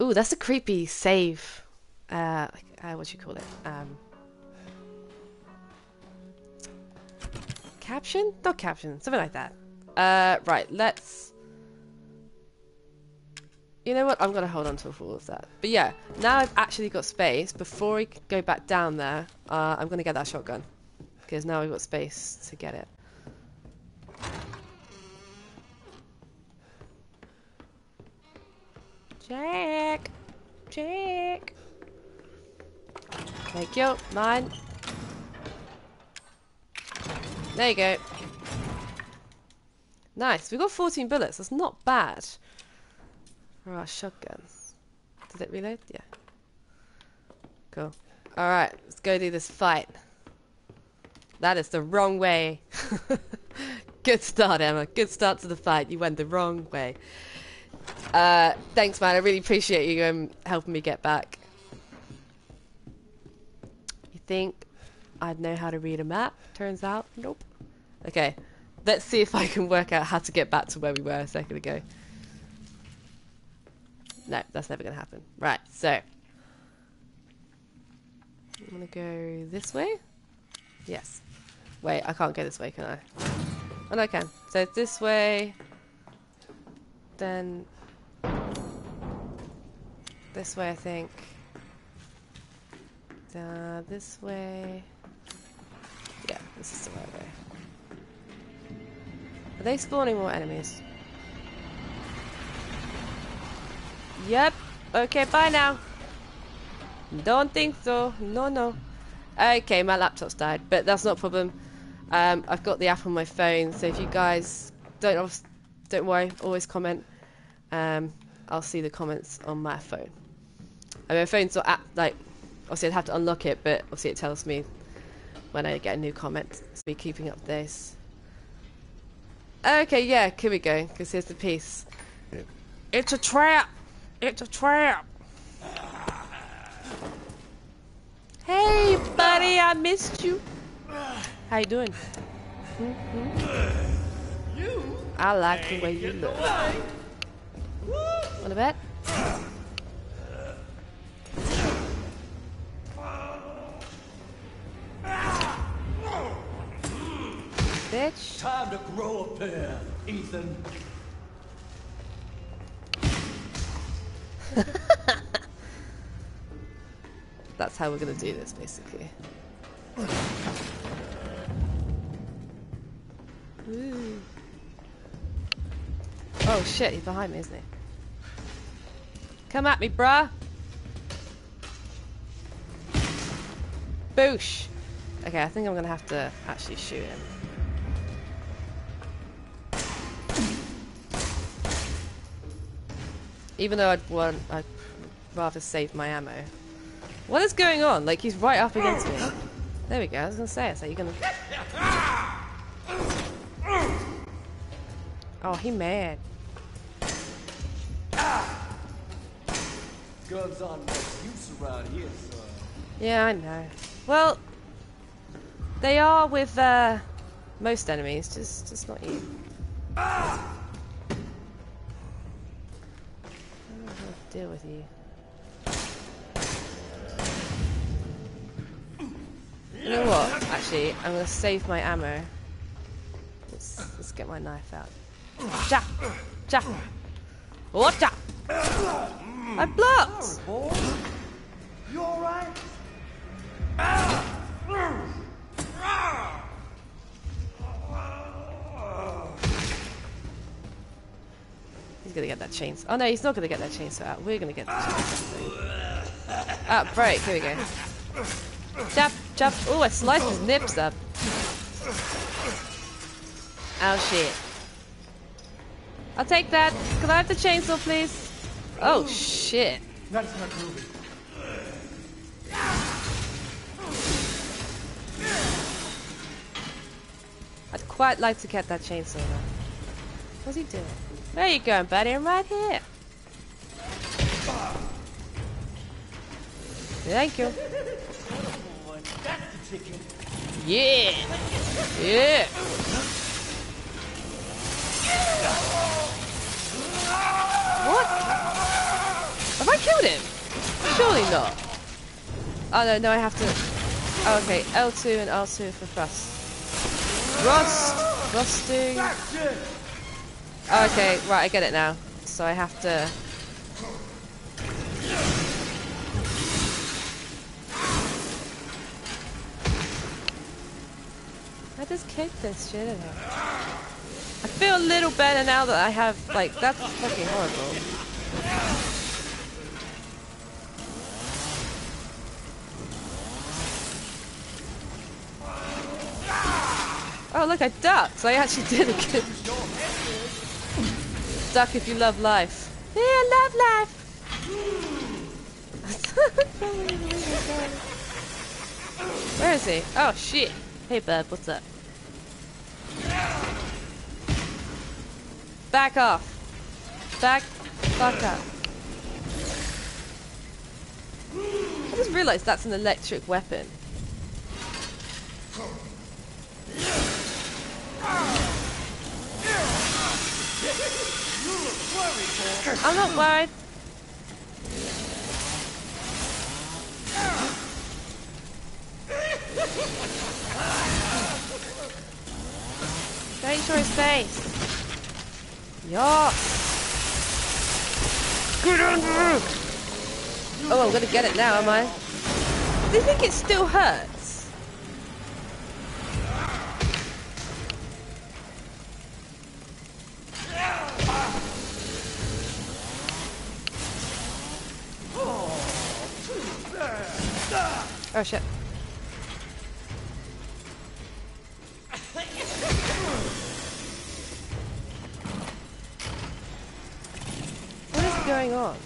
Ooh, that's a creepy save. Uh, uh what do you call it? Um. Caption? Not caption. Something like that. Uh, right. Let's. You know what? I'm gonna hold on to all of that. But yeah, now I've actually got space. Before I go back down there, uh, I'm gonna get that shotgun because now we've got space to get it. Jack! Jack! Thank you. Mine. There you go. Nice. We got 14 bullets. That's not bad. For our shotguns. Did it reload? Yeah. Cool. Alright, let's go do this fight. That is the wrong way. Good start, Emma. Good start to the fight. You went the wrong way. Uh, thanks, man. I really appreciate you um, helping me get back. You think I'd know how to read a map? Turns out, nope. Okay, let's see if I can work out how to get back to where we were a second ago. No, that's never going to happen. Right, so. I'm going to go this way? Yes. Wait, I can't go this way, can I? Oh, no, I can. So this way. Then this way, I think. Uh, this way. Yeah, this is the right way. Are they spawning more enemies? Yep. Okay, bye now. Don't think so. No, no. Okay, my laptop's died, but that's not a problem. Um, I've got the app on my phone, so if you guys don't don't worry, always comment. Um, I'll see the comments on my phone. I mean, my phone's not app like obviously I'd have to unlock it, but obviously it tells me when I get a new comment. So be keeping up this. Okay, yeah, here we go. Because here's the piece. It's a trap. It's a trap. Hey, buddy, I missed you. How you doing? Hmm, hmm? I like the way you look. Want a bet? Bitch.
Time to grow a pair, Ethan.
That's how we're gonna do this, basically. Ooh. Oh shit, he's behind me, isn't he? Come at me, bruh! Boosh! Okay, I think I'm gonna have to actually shoot him. Even though I'd want, I'd rather save my ammo. What is going on? Like he's right up against me. There we go. I was gonna say, so you're gonna. Oh, he mad.
Guns on use around here, son.
Yeah, I know. Well, they are with uh, most enemies, just just not you. Deal with you. You know what? Actually, I'm gonna save my ammo. Let's let's get my knife out. Ja, ja. What? ja? I blocked.
You alright? Ah! Ah!
He's gonna get that chainsaw. Oh no, he's not gonna get that chainsaw out. We're gonna get the chainsaw. Ah, break. Here we go. Jab, jab. Oh, I sliced his nips up. Oh shit. I'll take that. Can I have the chainsaw, please? Oh shit.
That's not moving.
I'd quite like to get that chainsaw though. What's he doing? Where you going, buddy? I'm right here. Thank you. Yeah. Yeah. What? Have I killed him? Surely not. Oh no, no, I have to. Oh, okay, L2 and R2 for thrust. Rust! Rusting.
It.
Oh, okay, right, I get it now. So I have to. I just kicked this shit her. I feel a little better now that I have, like, that's fucking horrible. Oh, look, I ducked. So I actually did a good. Duck if you love life. Yeah, I love life. Where is he? Oh shit. Hey bud, what's up? Back off. Back fuck up. I just realised that's an electric weapon. I'm not worried. Don't show his face. Yes. Good under. Oh, I'm gonna get it now, am I? Do you think it still hurts? Oh shit. What is going on?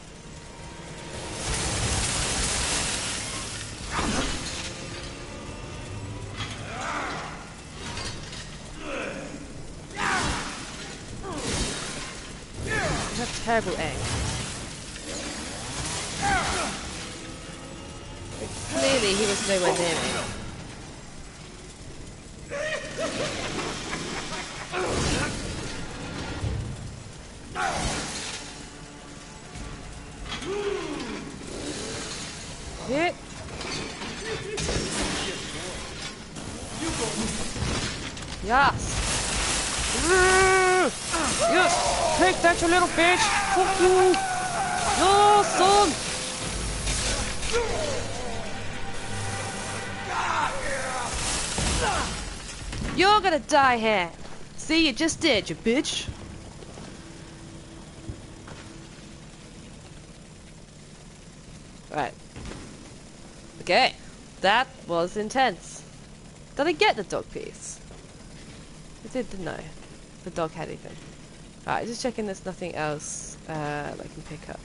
That's terrible aim. Clearly he was nowhere near me. Hit. Yes. Yes. Take that, you little bitch. Fuck you. No, son. You're gonna die here. See, you just did, you bitch. Right. Okay. That was intense. Did I get the dog piece? I did, didn't I? The dog had even. Alright, just checking there's nothing else uh, I can pick up.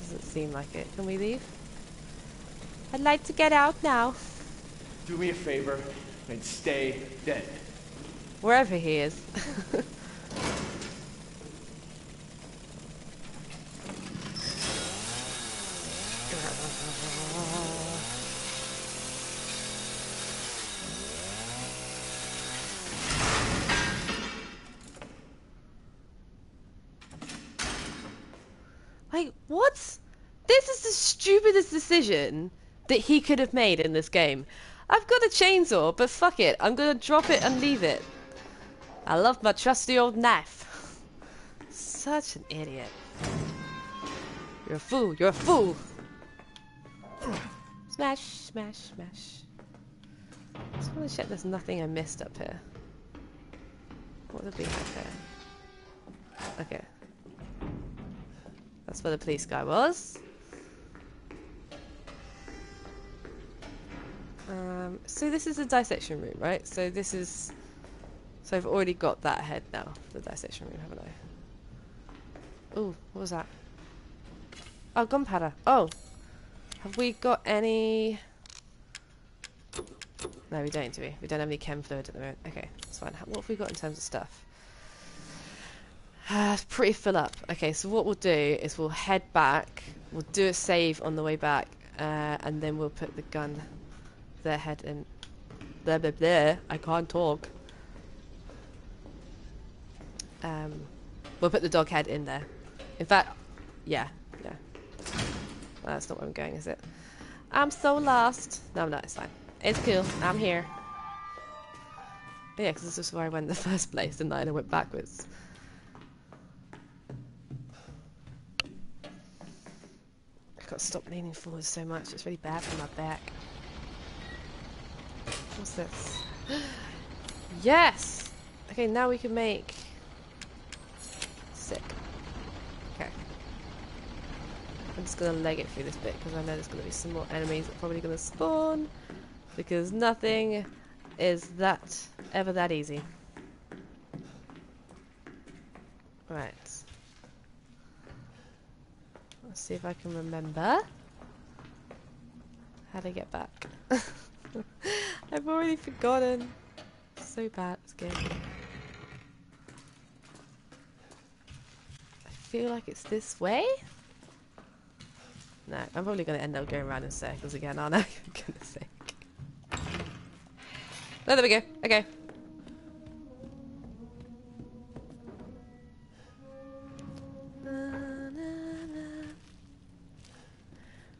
Doesn't seem like it. Can we leave? I'd like to get out now.
Do me a favor and stay dead.
Wherever he is. like, what? This is the stupidest decision that he could have made in this game. I've got a chainsaw, but fuck it. I'm gonna drop it and leave it. I love my trusty old knife. Such an idiot. You're a fool. You're a fool. Smash, smash, smash. Just want to check there's nothing I missed up here. What did be have here? Okay. That's where the police guy was. Um, so this is a dissection room, right? So this is... So I've already got that head now, the dissection room, haven't I? Oh, what was that? Oh, gunpowder. Oh! Have we got any... No, we don't, do we? We don't have any chem fluid at the moment. Okay, that's fine. What have we got in terms of stuff? Uh, it's pretty full up. Okay, so what we'll do is we'll head back. We'll do a save on the way back. Uh, and then we'll put the gun their head in. Blah, blah, blah. I can't talk. Um, we'll put the dog head in there. In fact, yeah, yeah. That's not where I'm going, is it? I'm so lost. No, I'm not. It's fine. It's cool. I'm here. Yeah, because this is where I went in the first place, and then I went backwards. I've got to stop leaning forward so much. It's really bad for my back. What's this? yes! Okay, now we can make... Sick. Okay. I'm just gonna leg it through this bit because I know there's gonna be some more enemies that are probably gonna spawn because nothing is that ever that easy. Right. Let's see if I can remember how to get back. I've already forgotten. So bad this game. I feel like it's this way? No, I'm probably going to end up going around in circles again, aren't I? For goodness sake. No, there we go. Okay.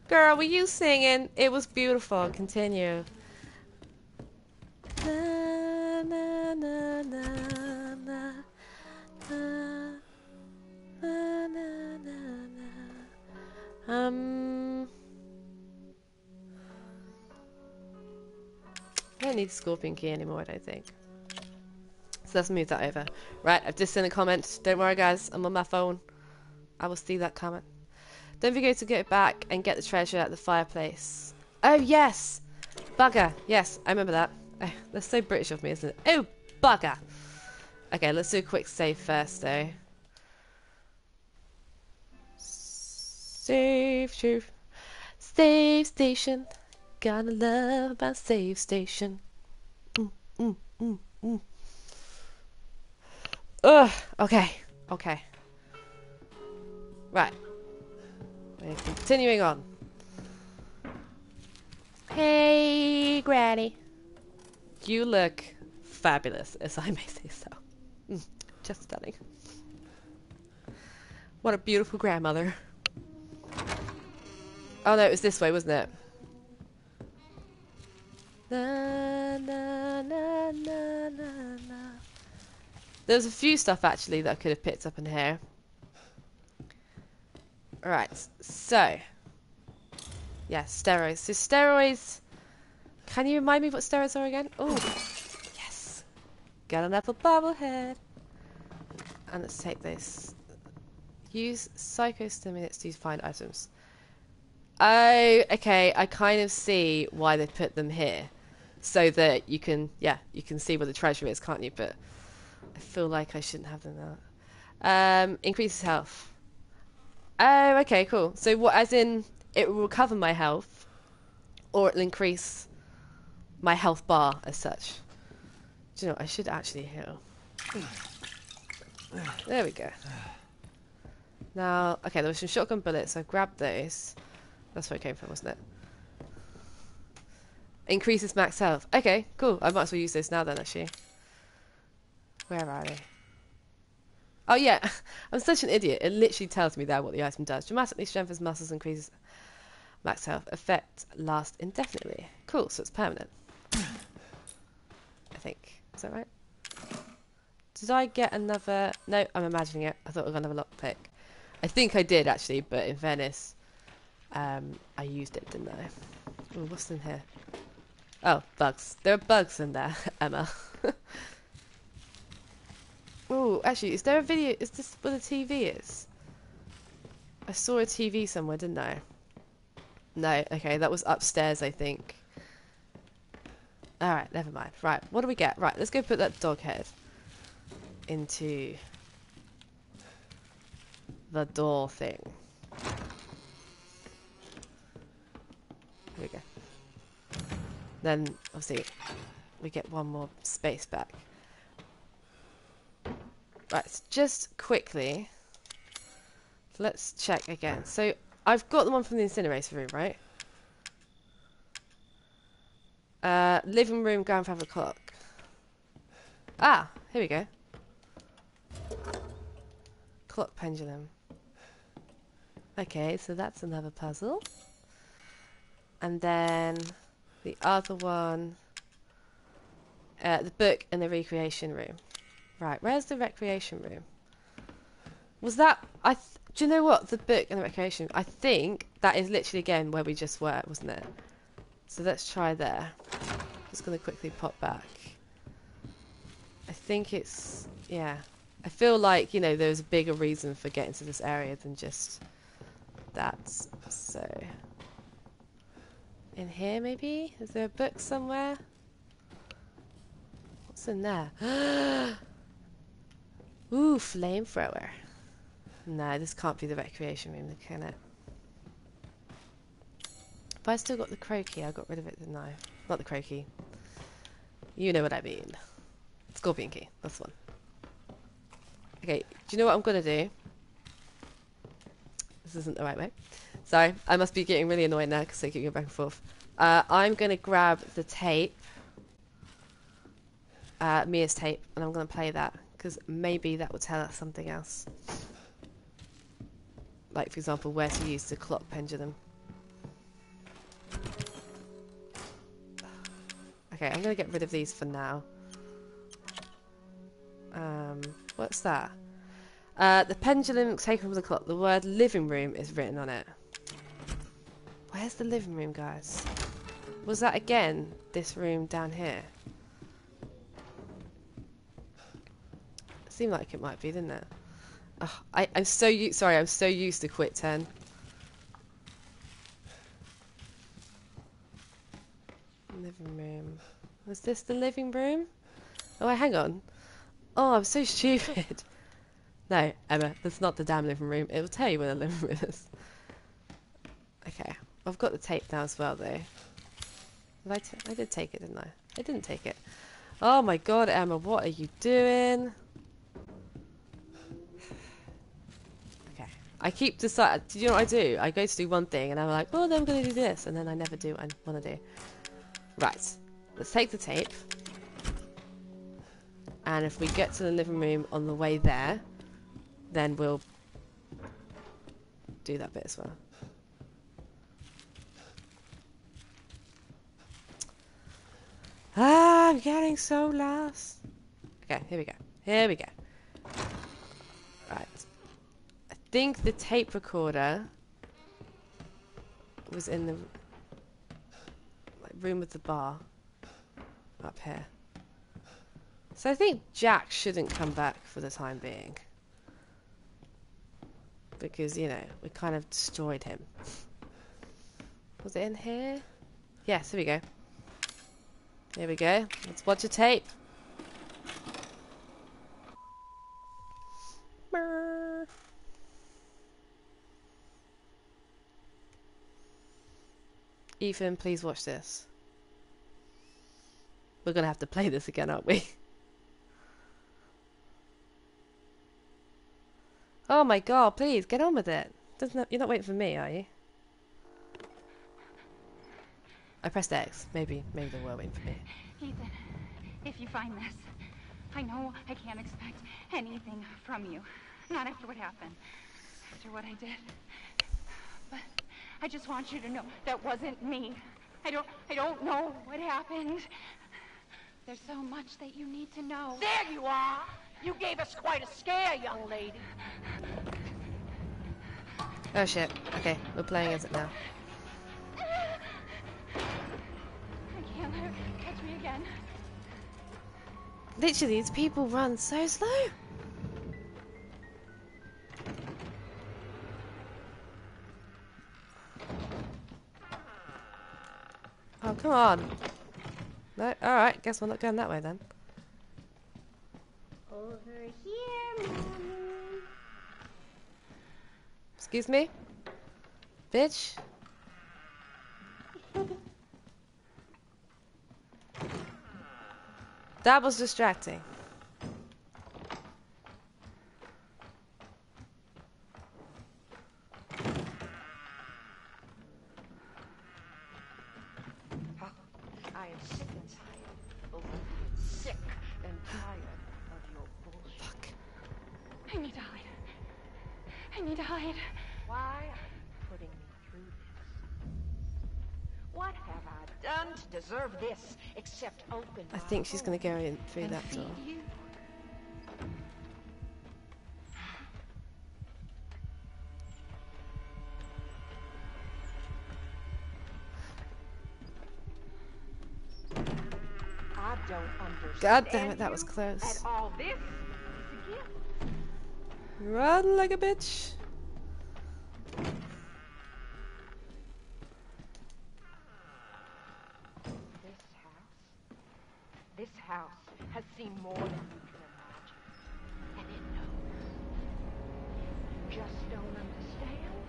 Girl, were you singing? It was beautiful. Continue. Um, I don't need Scorpion Key anymore, I don't think. So let's move that over. Right, I've just seen a comment. Don't worry, guys. I'm on my phone. I will see that comment. Don't forget to go back and get the treasure at the fireplace. Oh, yes! Bugger. Yes, I remember that. Oh, that's so British of me, isn't it? Oh, bugger! Okay, let's do a quick save first, though. Save, save, save station. Gotta love my save station. Mm, mm, mm, mm. Ugh, okay, okay. Right. We're continuing on. Hey, Granny. You look fabulous, as I may say so. Mm, just stunning. What a beautiful grandmother. Oh no, it was this way, wasn't it? Na, na, na, na, na, na. A few stuff actually that I could have picked up in here. Alright, so. Yeah, steroids. So steroids. Can you remind me what steroids are again? Oh. Got an apple bobblehead. And let's take this. Use psychostimulants to find items. Oh, okay. I kind of see why they put them here, so that you can, yeah, you can see where the treasure is, can't you? But I feel like I shouldn't have them there. Um, increases health. Oh, okay, cool. So what? As in, it will recover my health, or it'll increase my health bar as such. You know? I should actually heal. There we go. Now, okay, there was some shotgun bullets. So I grabbed those. That's where it came from, wasn't it? Increases max health. Okay, cool. I might as well use this now then, actually. Where are they? Oh yeah, I'm such an idiot. It literally tells me there what the item does. Dramatically strengthens muscles, increases max health. Effect lasts indefinitely. Cool, so it's permanent. I think. Is that right? Did I get another... No, I'm imagining it. I thought I was another lockpick. I think I did, actually, but in Venice, um, I used it, didn't I? Ooh, what's in here? Oh, bugs. There are bugs in there, Emma. Oh, actually, is there a video? Is this where the TV is? I saw a TV somewhere, didn't I? No, okay, that was upstairs, I think. Alright, never mind. Right, what do we get? Right, let's go put that dog head into the door thing. Here we go. Then, obviously, we get one more space back. Right, so just quickly, let's check again. So, I've got the one from the incinerator room, right? Uh, living room, grandfather clock. Ah, here we go. Clock pendulum. Okay, so that's another puzzle. And then the other one, uh, the book in the recreation room. Right, where's the recreation room? Was that I? Do you know what the book and the recreation? I think that is literally again where we just were, wasn't it? So let's try there. Just gonna quickly pop back. I think it's yeah. I feel like you know there's a bigger reason for getting to this area than just that. So in here maybe is there a book somewhere? What's in there? Ooh, flamethrower. No, this can't be the recreation room, can it? But I still got the crow key. I got rid of it, didn't I? Not the crow key. You know what I mean. Scorpion key. That's one. Okay, do you know what I'm going to do? This isn't the right way. Sorry, I must be getting really annoyed now because they keep going back and forth. Uh, I'm going to grab the tape. Uh, Mia's tape. And I'm going to play that because maybe that will tell us something else. Like, for example, where to use the clock pendulum. Okay, I'm going to get rid of these for now. Um, what's that? Uh, the pendulum taken from the clock. The word living room is written on it. Where's the living room, guys? Was that again this room down here? Seemed like it might be, didn't it? Oh, I, I'm so sorry. I'm so used to quick ten. Living room. Was this the living room? Oh, wait, hang on. Oh, I'm so stupid. no, Emma, that's not the damn living room. It will tell you where the living room is. Okay, I've got the tape now as well, though. I, I did take it, didn't I? I didn't take it. Oh my god, Emma, what are you doing? Okay. I keep deciding. Do you know what I do? I go to do one thing and I'm like, oh, then I'm going to do this, and then I never do what I want to do. Right. Let's take the tape. And if we get to the living room on the way there, then we'll do that bit as well. Ah, I'm getting so lost. Okay, here we go. Here we go. Right. I think the tape recorder was in the room with the bar up here. So I think Jack shouldn't come back for the time being. Because, you know, we kind of destroyed him. Was it in here? Yes, here we go. Here we go. Let's watch a tape. Ethan, please watch this. We're gonna have to play this again, aren't we? Oh my god, please, get on with it. That, you're not waiting for me, are you? I pressed X. Maybe, maybe they were waiting for me.
Ethan, if you find this, I know I can't expect anything from you. Not after what happened. After what I did. But I just want you to know that wasn't me. I don't I don't know what happened. There's so much that you need to know.
There you are. You gave us quite a scare, young lady.
Oh shit. Okay, we're playing as it now.
I can't let her catch me again.
Literally, these people run so slow. Oh, come on. No, alright, guess we're not going that way then.
Over here, mommy.
Excuse me? Bitch? That was distracting.
I am sick and tired of being sick and tired of your bullshit.
Fuck.
I need to hide. I need to hide.
Why are you putting me through this? What have I done to deserve this except open
I think she's gonna go in through that door.
you? I don't understand.
God damn it, that was close. Run like a bitch.
This house, this house has seen more than you can imagine. And it knows. You just don't understand?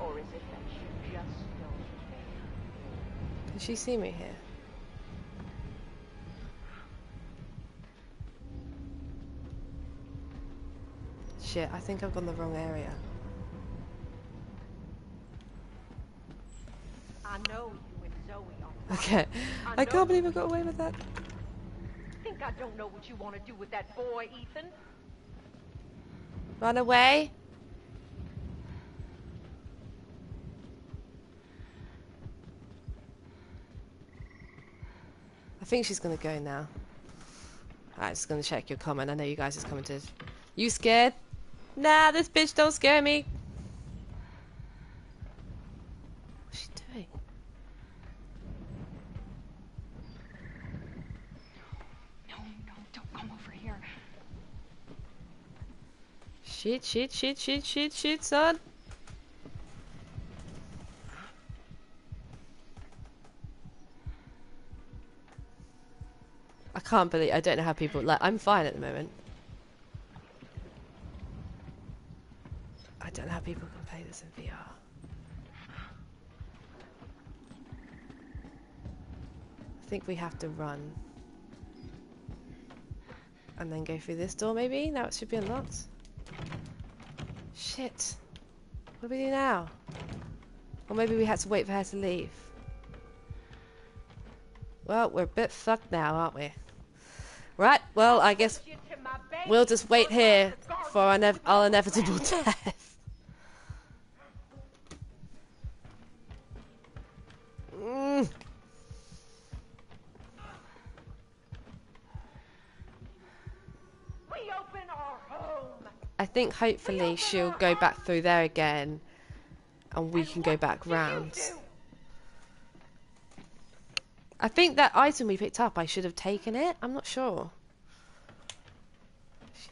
Or is it that you just don't care?
Can she see me here? Shit, I think I've gone the wrong area.
I know you and Zoe are
Okay.
I
I can't believe I got away with that.
think I don't know what you want to do with that boy, Ethan.
Run away. I think she's gonna go now. I'm just gonna check your comment. I know you guys just commented. You scared? Nah, this bitch don't scare me. What's she doing?
No, no, don't come over here.
Shit, shit, shit, shit, shit, shit, son. I can't believe I don't know how people like I'm fine at the moment. I don't know how people can play this in VR. I think we have to run. And then go through this door maybe? Now it should be unlocked. Shit. What do we do now? Or maybe we had to wait for her to leave. Well, we're a bit fucked now, aren't we? Right, well, I guess
You to my bed.
we'll just wait here for our, our inevitable death. Think hopefully she'll go back through there again and we can go back round. I think that item we picked up, I should have taken it. I'm not sure. Is she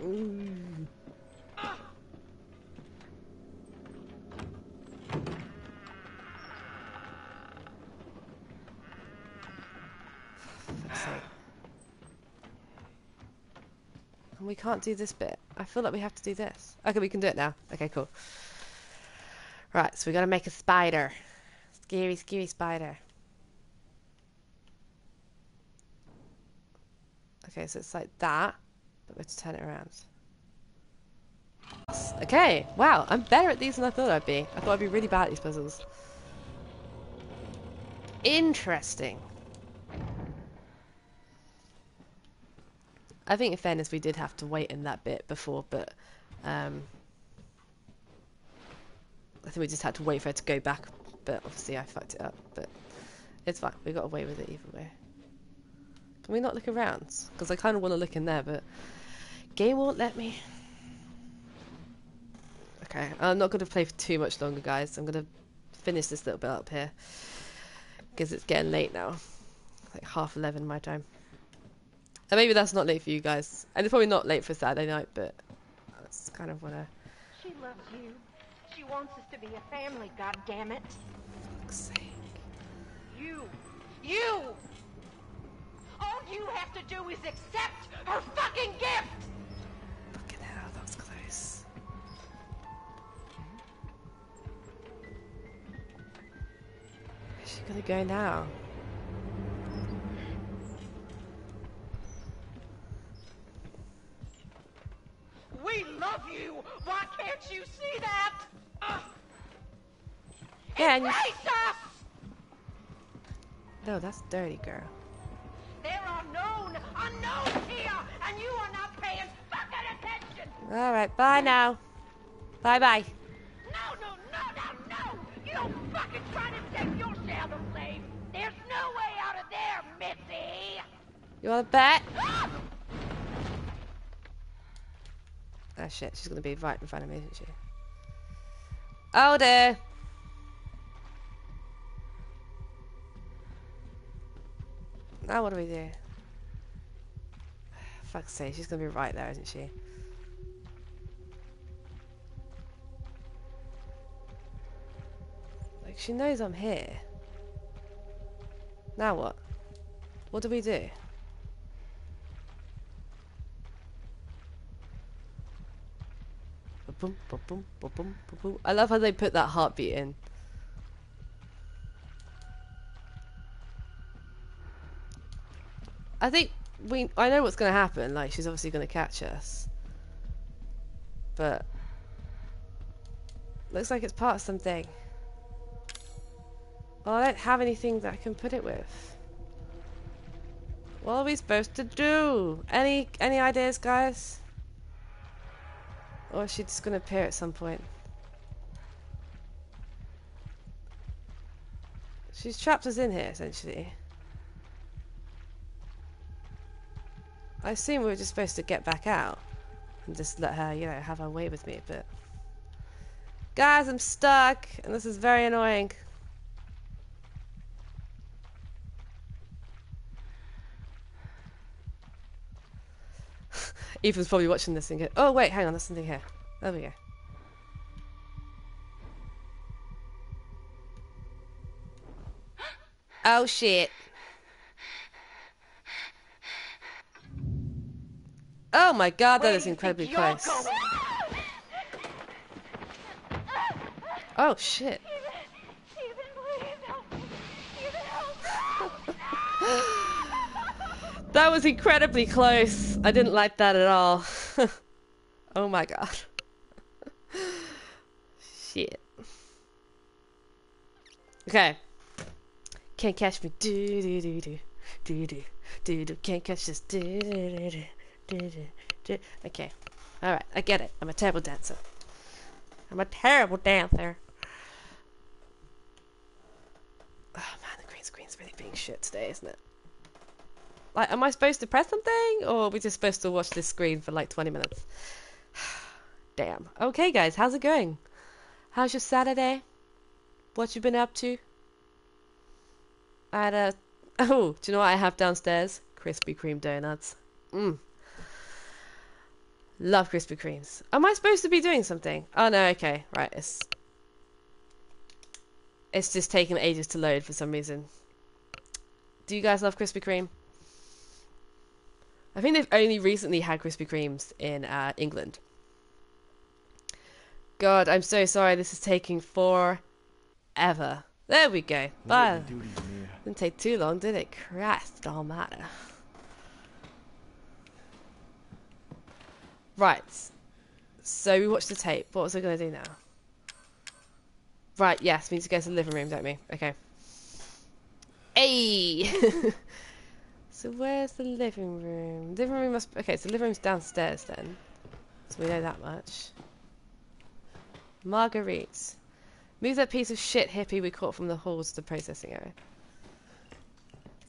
there? Ooh. And we can't do this bit. I feel like we have to do this. Okay, we can do it now. Okay, cool. Right, so we gotta make a spider. Scary, scary spider. Okay, so it's like that, but we have to turn it around. Okay, wow, I'm better at these than I thought I'd be. I thought I'd be really bad at these puzzles. Interesting. I think in fairness we did have to wait in that bit before, but um, I think we just had to wait for her to go back, but obviously I fucked it up, but it's fine. We got away with it either way. Can we not look around? Because I kind of want to look in there, but game won't let me. Okay, I'm not going to play for too much longer, guys. I'm going to finish this little bit up here. Because it's getting late now. Like half 11 my time. Maybe that's not late for you guys. And it's probably not late for Saturday night, but that's kind of what I...
She loves you. She wants us to be a family, God damn it.
fuck's sake.
You. You! All you have to do is accept her fucking gift!
Fucking hell, that was close. Where's she gonna go now?
We love you! Why can't you see that? Uh,
Yeah, and you...
Us!
No, that's dirty, girl.
There are known unknowns here, and you are not paying fucking attention!
Alright, bye now. Bye bye.
No, no, no, no, no! You don't fucking try to take your the blame! There's no way out of there, Missy!
You wanna bet?
Ah!
Shit, she's gonna be right in front of me, isn't she? Oh dear! Now what do we do? Fuck's sake, she's gonna be right there, isn't she? Like, she knows I'm here. Now what? What do we do? I love how they put that heartbeat in. I think we I know what's gonna happen, like she's obviously gonna catch us. But looks like it's part of something. Well, I don't have anything that I can put it with. What are we supposed to do? Any any ideas, guys? Or is she just gonna appear at some point? She's trapped us in here, essentially. I assume we were just supposed to get back out and just let her, you know, have her way with me, but... Guys, I'm stuck, and this is very annoying. Ethan's probably watching this and go, oh wait, hang on, there's something here. There we go. Oh shit. Oh my god, that
Where
is
do you think
incredibly
you're
close.
going?
Oh shit.
Ethan, please help me. Ethan, help me.
That was incredibly close. I didn't like that at all. oh my god. Shit. Okay. Can't catch me. Do do do do do do do do. Can't catch this. Do do do do do do. Okay. All right. I get it. I'm a terrible dancer. I'm a terrible dancer. Oh man, the green screen's really being shit today, isn't it? Like, am I supposed to press something, or are we just supposed to watch this screen for like 20 minutes? Damn. Okay, guys, how's it going? How's your Saturday? What you been up to? I had a. Oh, do you know what I have downstairs? Krispy Kreme donuts. Mmm. Love Krispy Kremes. Am I supposed to be doing something? Oh no, okay, right. It's it's just taking ages to load for some reason. Do you guys love Krispy Kreme? I think they've only recently had Krispy Kremes in uh, England. God, I'm so sorry. This is taking forever. There we go. Bye. Didn't take too long, did it? Christ almighty. Right. So we watched the tape. What was I going to do now? Right, yes, we need to go to the living room, don't we? Okay. Hey! so where's the living room? Living room must... Okay, so living room's downstairs then. So we know that much. Marguerite. Move that piece of shit hippie we caught from the halls to the processing area.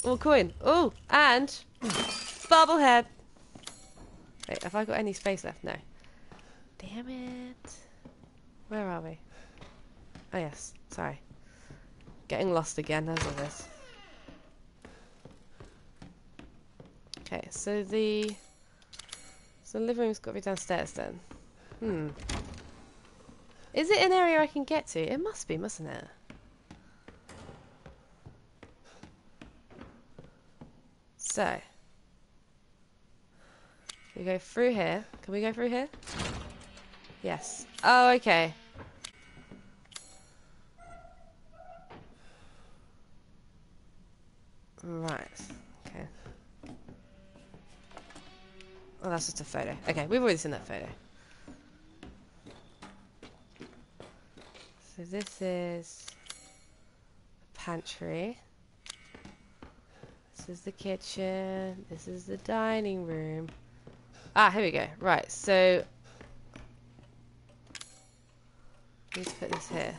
Oh, coin. Oh, and... Bobblehead. Wait, have I got any space left? No. Damn it. Where are we? Oh yes, sorry. Getting lost again, as always. Okay, so the so the living room's got to be downstairs then. Hmm. Is it an area I can get to? It must be, mustn't it? So we go through here. Can we go through here? Yes. Oh, okay. Right. Oh, that's just a photo. Okay, we've already seen that photo. So this is the pantry. This is the kitchen. This is the dining room. Ah, here we go. Right, so... To put this here.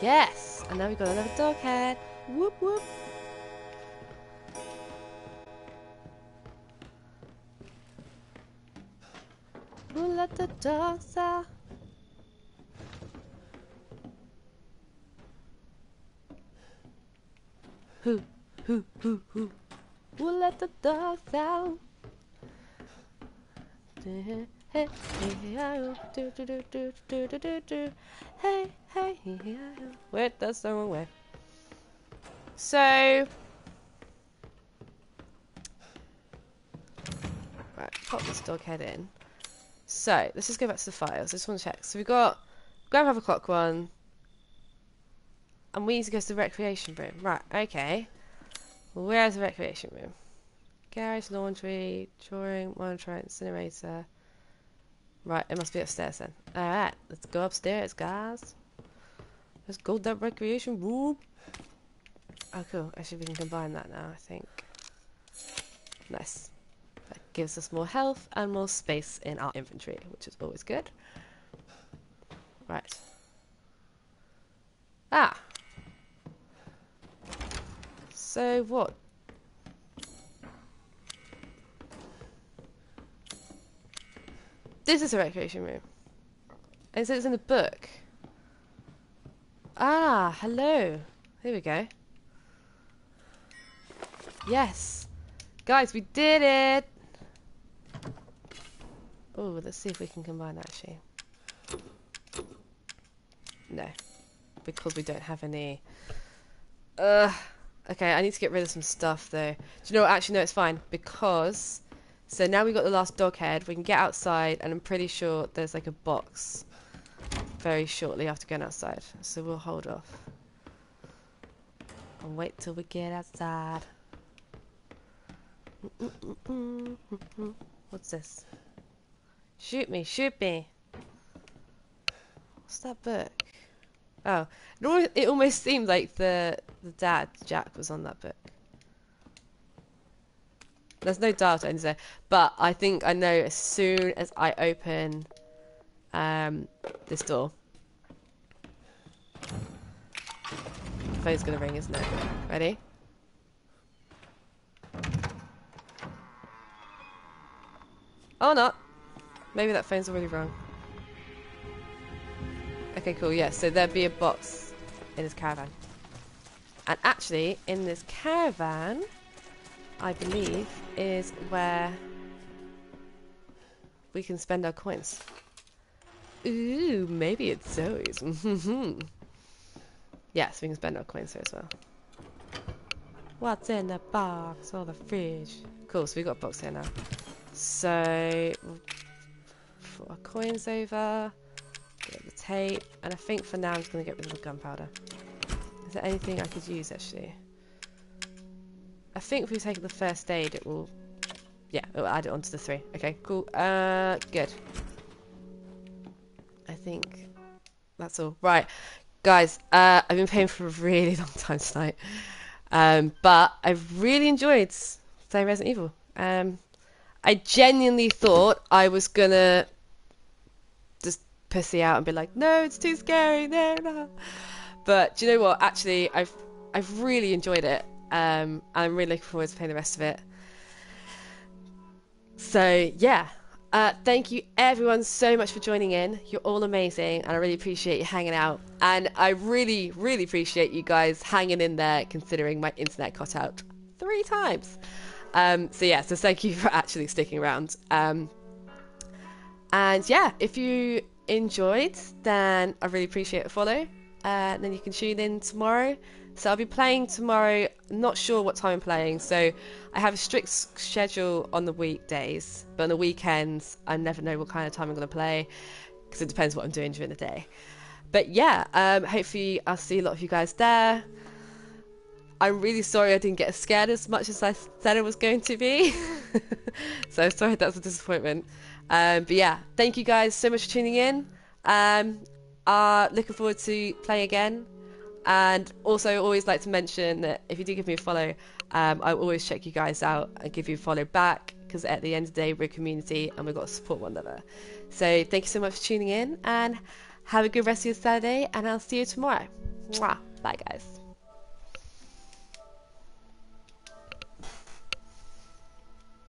Yes! And now we've got another dog head. Whoop whoop. Let the dogs out? Who, who, who, who? Who let the dogs out? Hey, hey, hey, oh, do, do, do, do, do, do, do, do. Hey, hey, wait, that's the wrong way. So, right, pop this dog head in. So, let's just go back to the files. I just want to check. So we've got grandfather clock one, and we need to go to the recreation room. Right, okay. Where's the recreation room? Garage, laundry, drawing, monitor, incinerator. Right, it must be upstairs then. Alright, let's go upstairs, guys. Let's go to that recreation room. Oh, cool. Actually, we can combine that now, I think. Nice. Gives us more health and more space in our inventory, which is always good. Right. Ah! So what? This is a recreation room. And so it's in the book. Ah, hello. Here we go. Yes. Guys, we did it! Oh, let's see if we can combine that actually. No. Because we don't have any... Ugh. Okay, I need to get rid of some stuff though. Do you know what? Actually, no, it's fine. Because... So now we've got the last dog head. We can get outside and I'm pretty sure there's like a box very shortly after going outside. So we'll hold off. And wait till we get outside. Mm, mm, mm, What's this? Shoot me, shoot me. What's that book? Oh, it almost, it almost seemed like the the dad Jack was on that book. There's no dial tones there, but I think I know as soon as I open um, this door, the phone's gonna ring, isn't it? Ready? Oh, not. Maybe that phone's already rung. Okay, cool. Yeah, so there'd be a box in this caravan. And actually, in this caravan, I believe, is where we can spend our coins. Ooh, maybe it's Zoe's. yes, we can spend our coins here as well. What's in the box or the fridge? Cool, so we got a box here now. So, we'll our coins over, get the tape, and I think for now I'm just going to get rid of the gunpowder. Is there anything I could use actually? I think if we take the first aid, it will. Yeah, it will add it onto the three. Okay, cool. Uh, good. I think that's all. Right, guys. Uh, I've been playing for a really long time tonight, um, but I've really enjoyed playing Resident Evil. Um, I genuinely thought I was gonna pussy out and be like, "No, it's too scary." No, no. But do you know what? Actually, I've I've really enjoyed it. Um, I'm really looking forward to playing the rest of it. So yeah, uh, thank you everyone so much for joining in. You're all amazing, and I really appreciate you hanging out. And I really, really appreciate you guys hanging in there, considering my internet cut out three times. Um, so yeah, so thank you for actually sticking around. Um, and yeah, if you enjoyed, then I really appreciate a follow. Uh, then you can tune in tomorrow. So I'll be playing tomorrow. Not sure what time I'm playing. So I have a strict schedule on the weekdays, but on the weekends I never know what kind of time I'm going to play because it depends what I'm doing during the day. But yeah, um, hopefully I'll see a lot of you guys there. I'm really sorry I didn't get scared as much as I said I was going to be. so sorry that's a disappointment. Um, but yeah, thank you guys so much for tuning in. Um, uh, looking forward to playing again. And also, always like to mention that if you do give me a follow, um, I always check you guys out and give you a follow back because at the end of the day, we're a community and we've got to support one another. So, thank you so much for tuning in and have a good rest of your Saturday. And I'll see you tomorrow. Mwah. Bye, guys.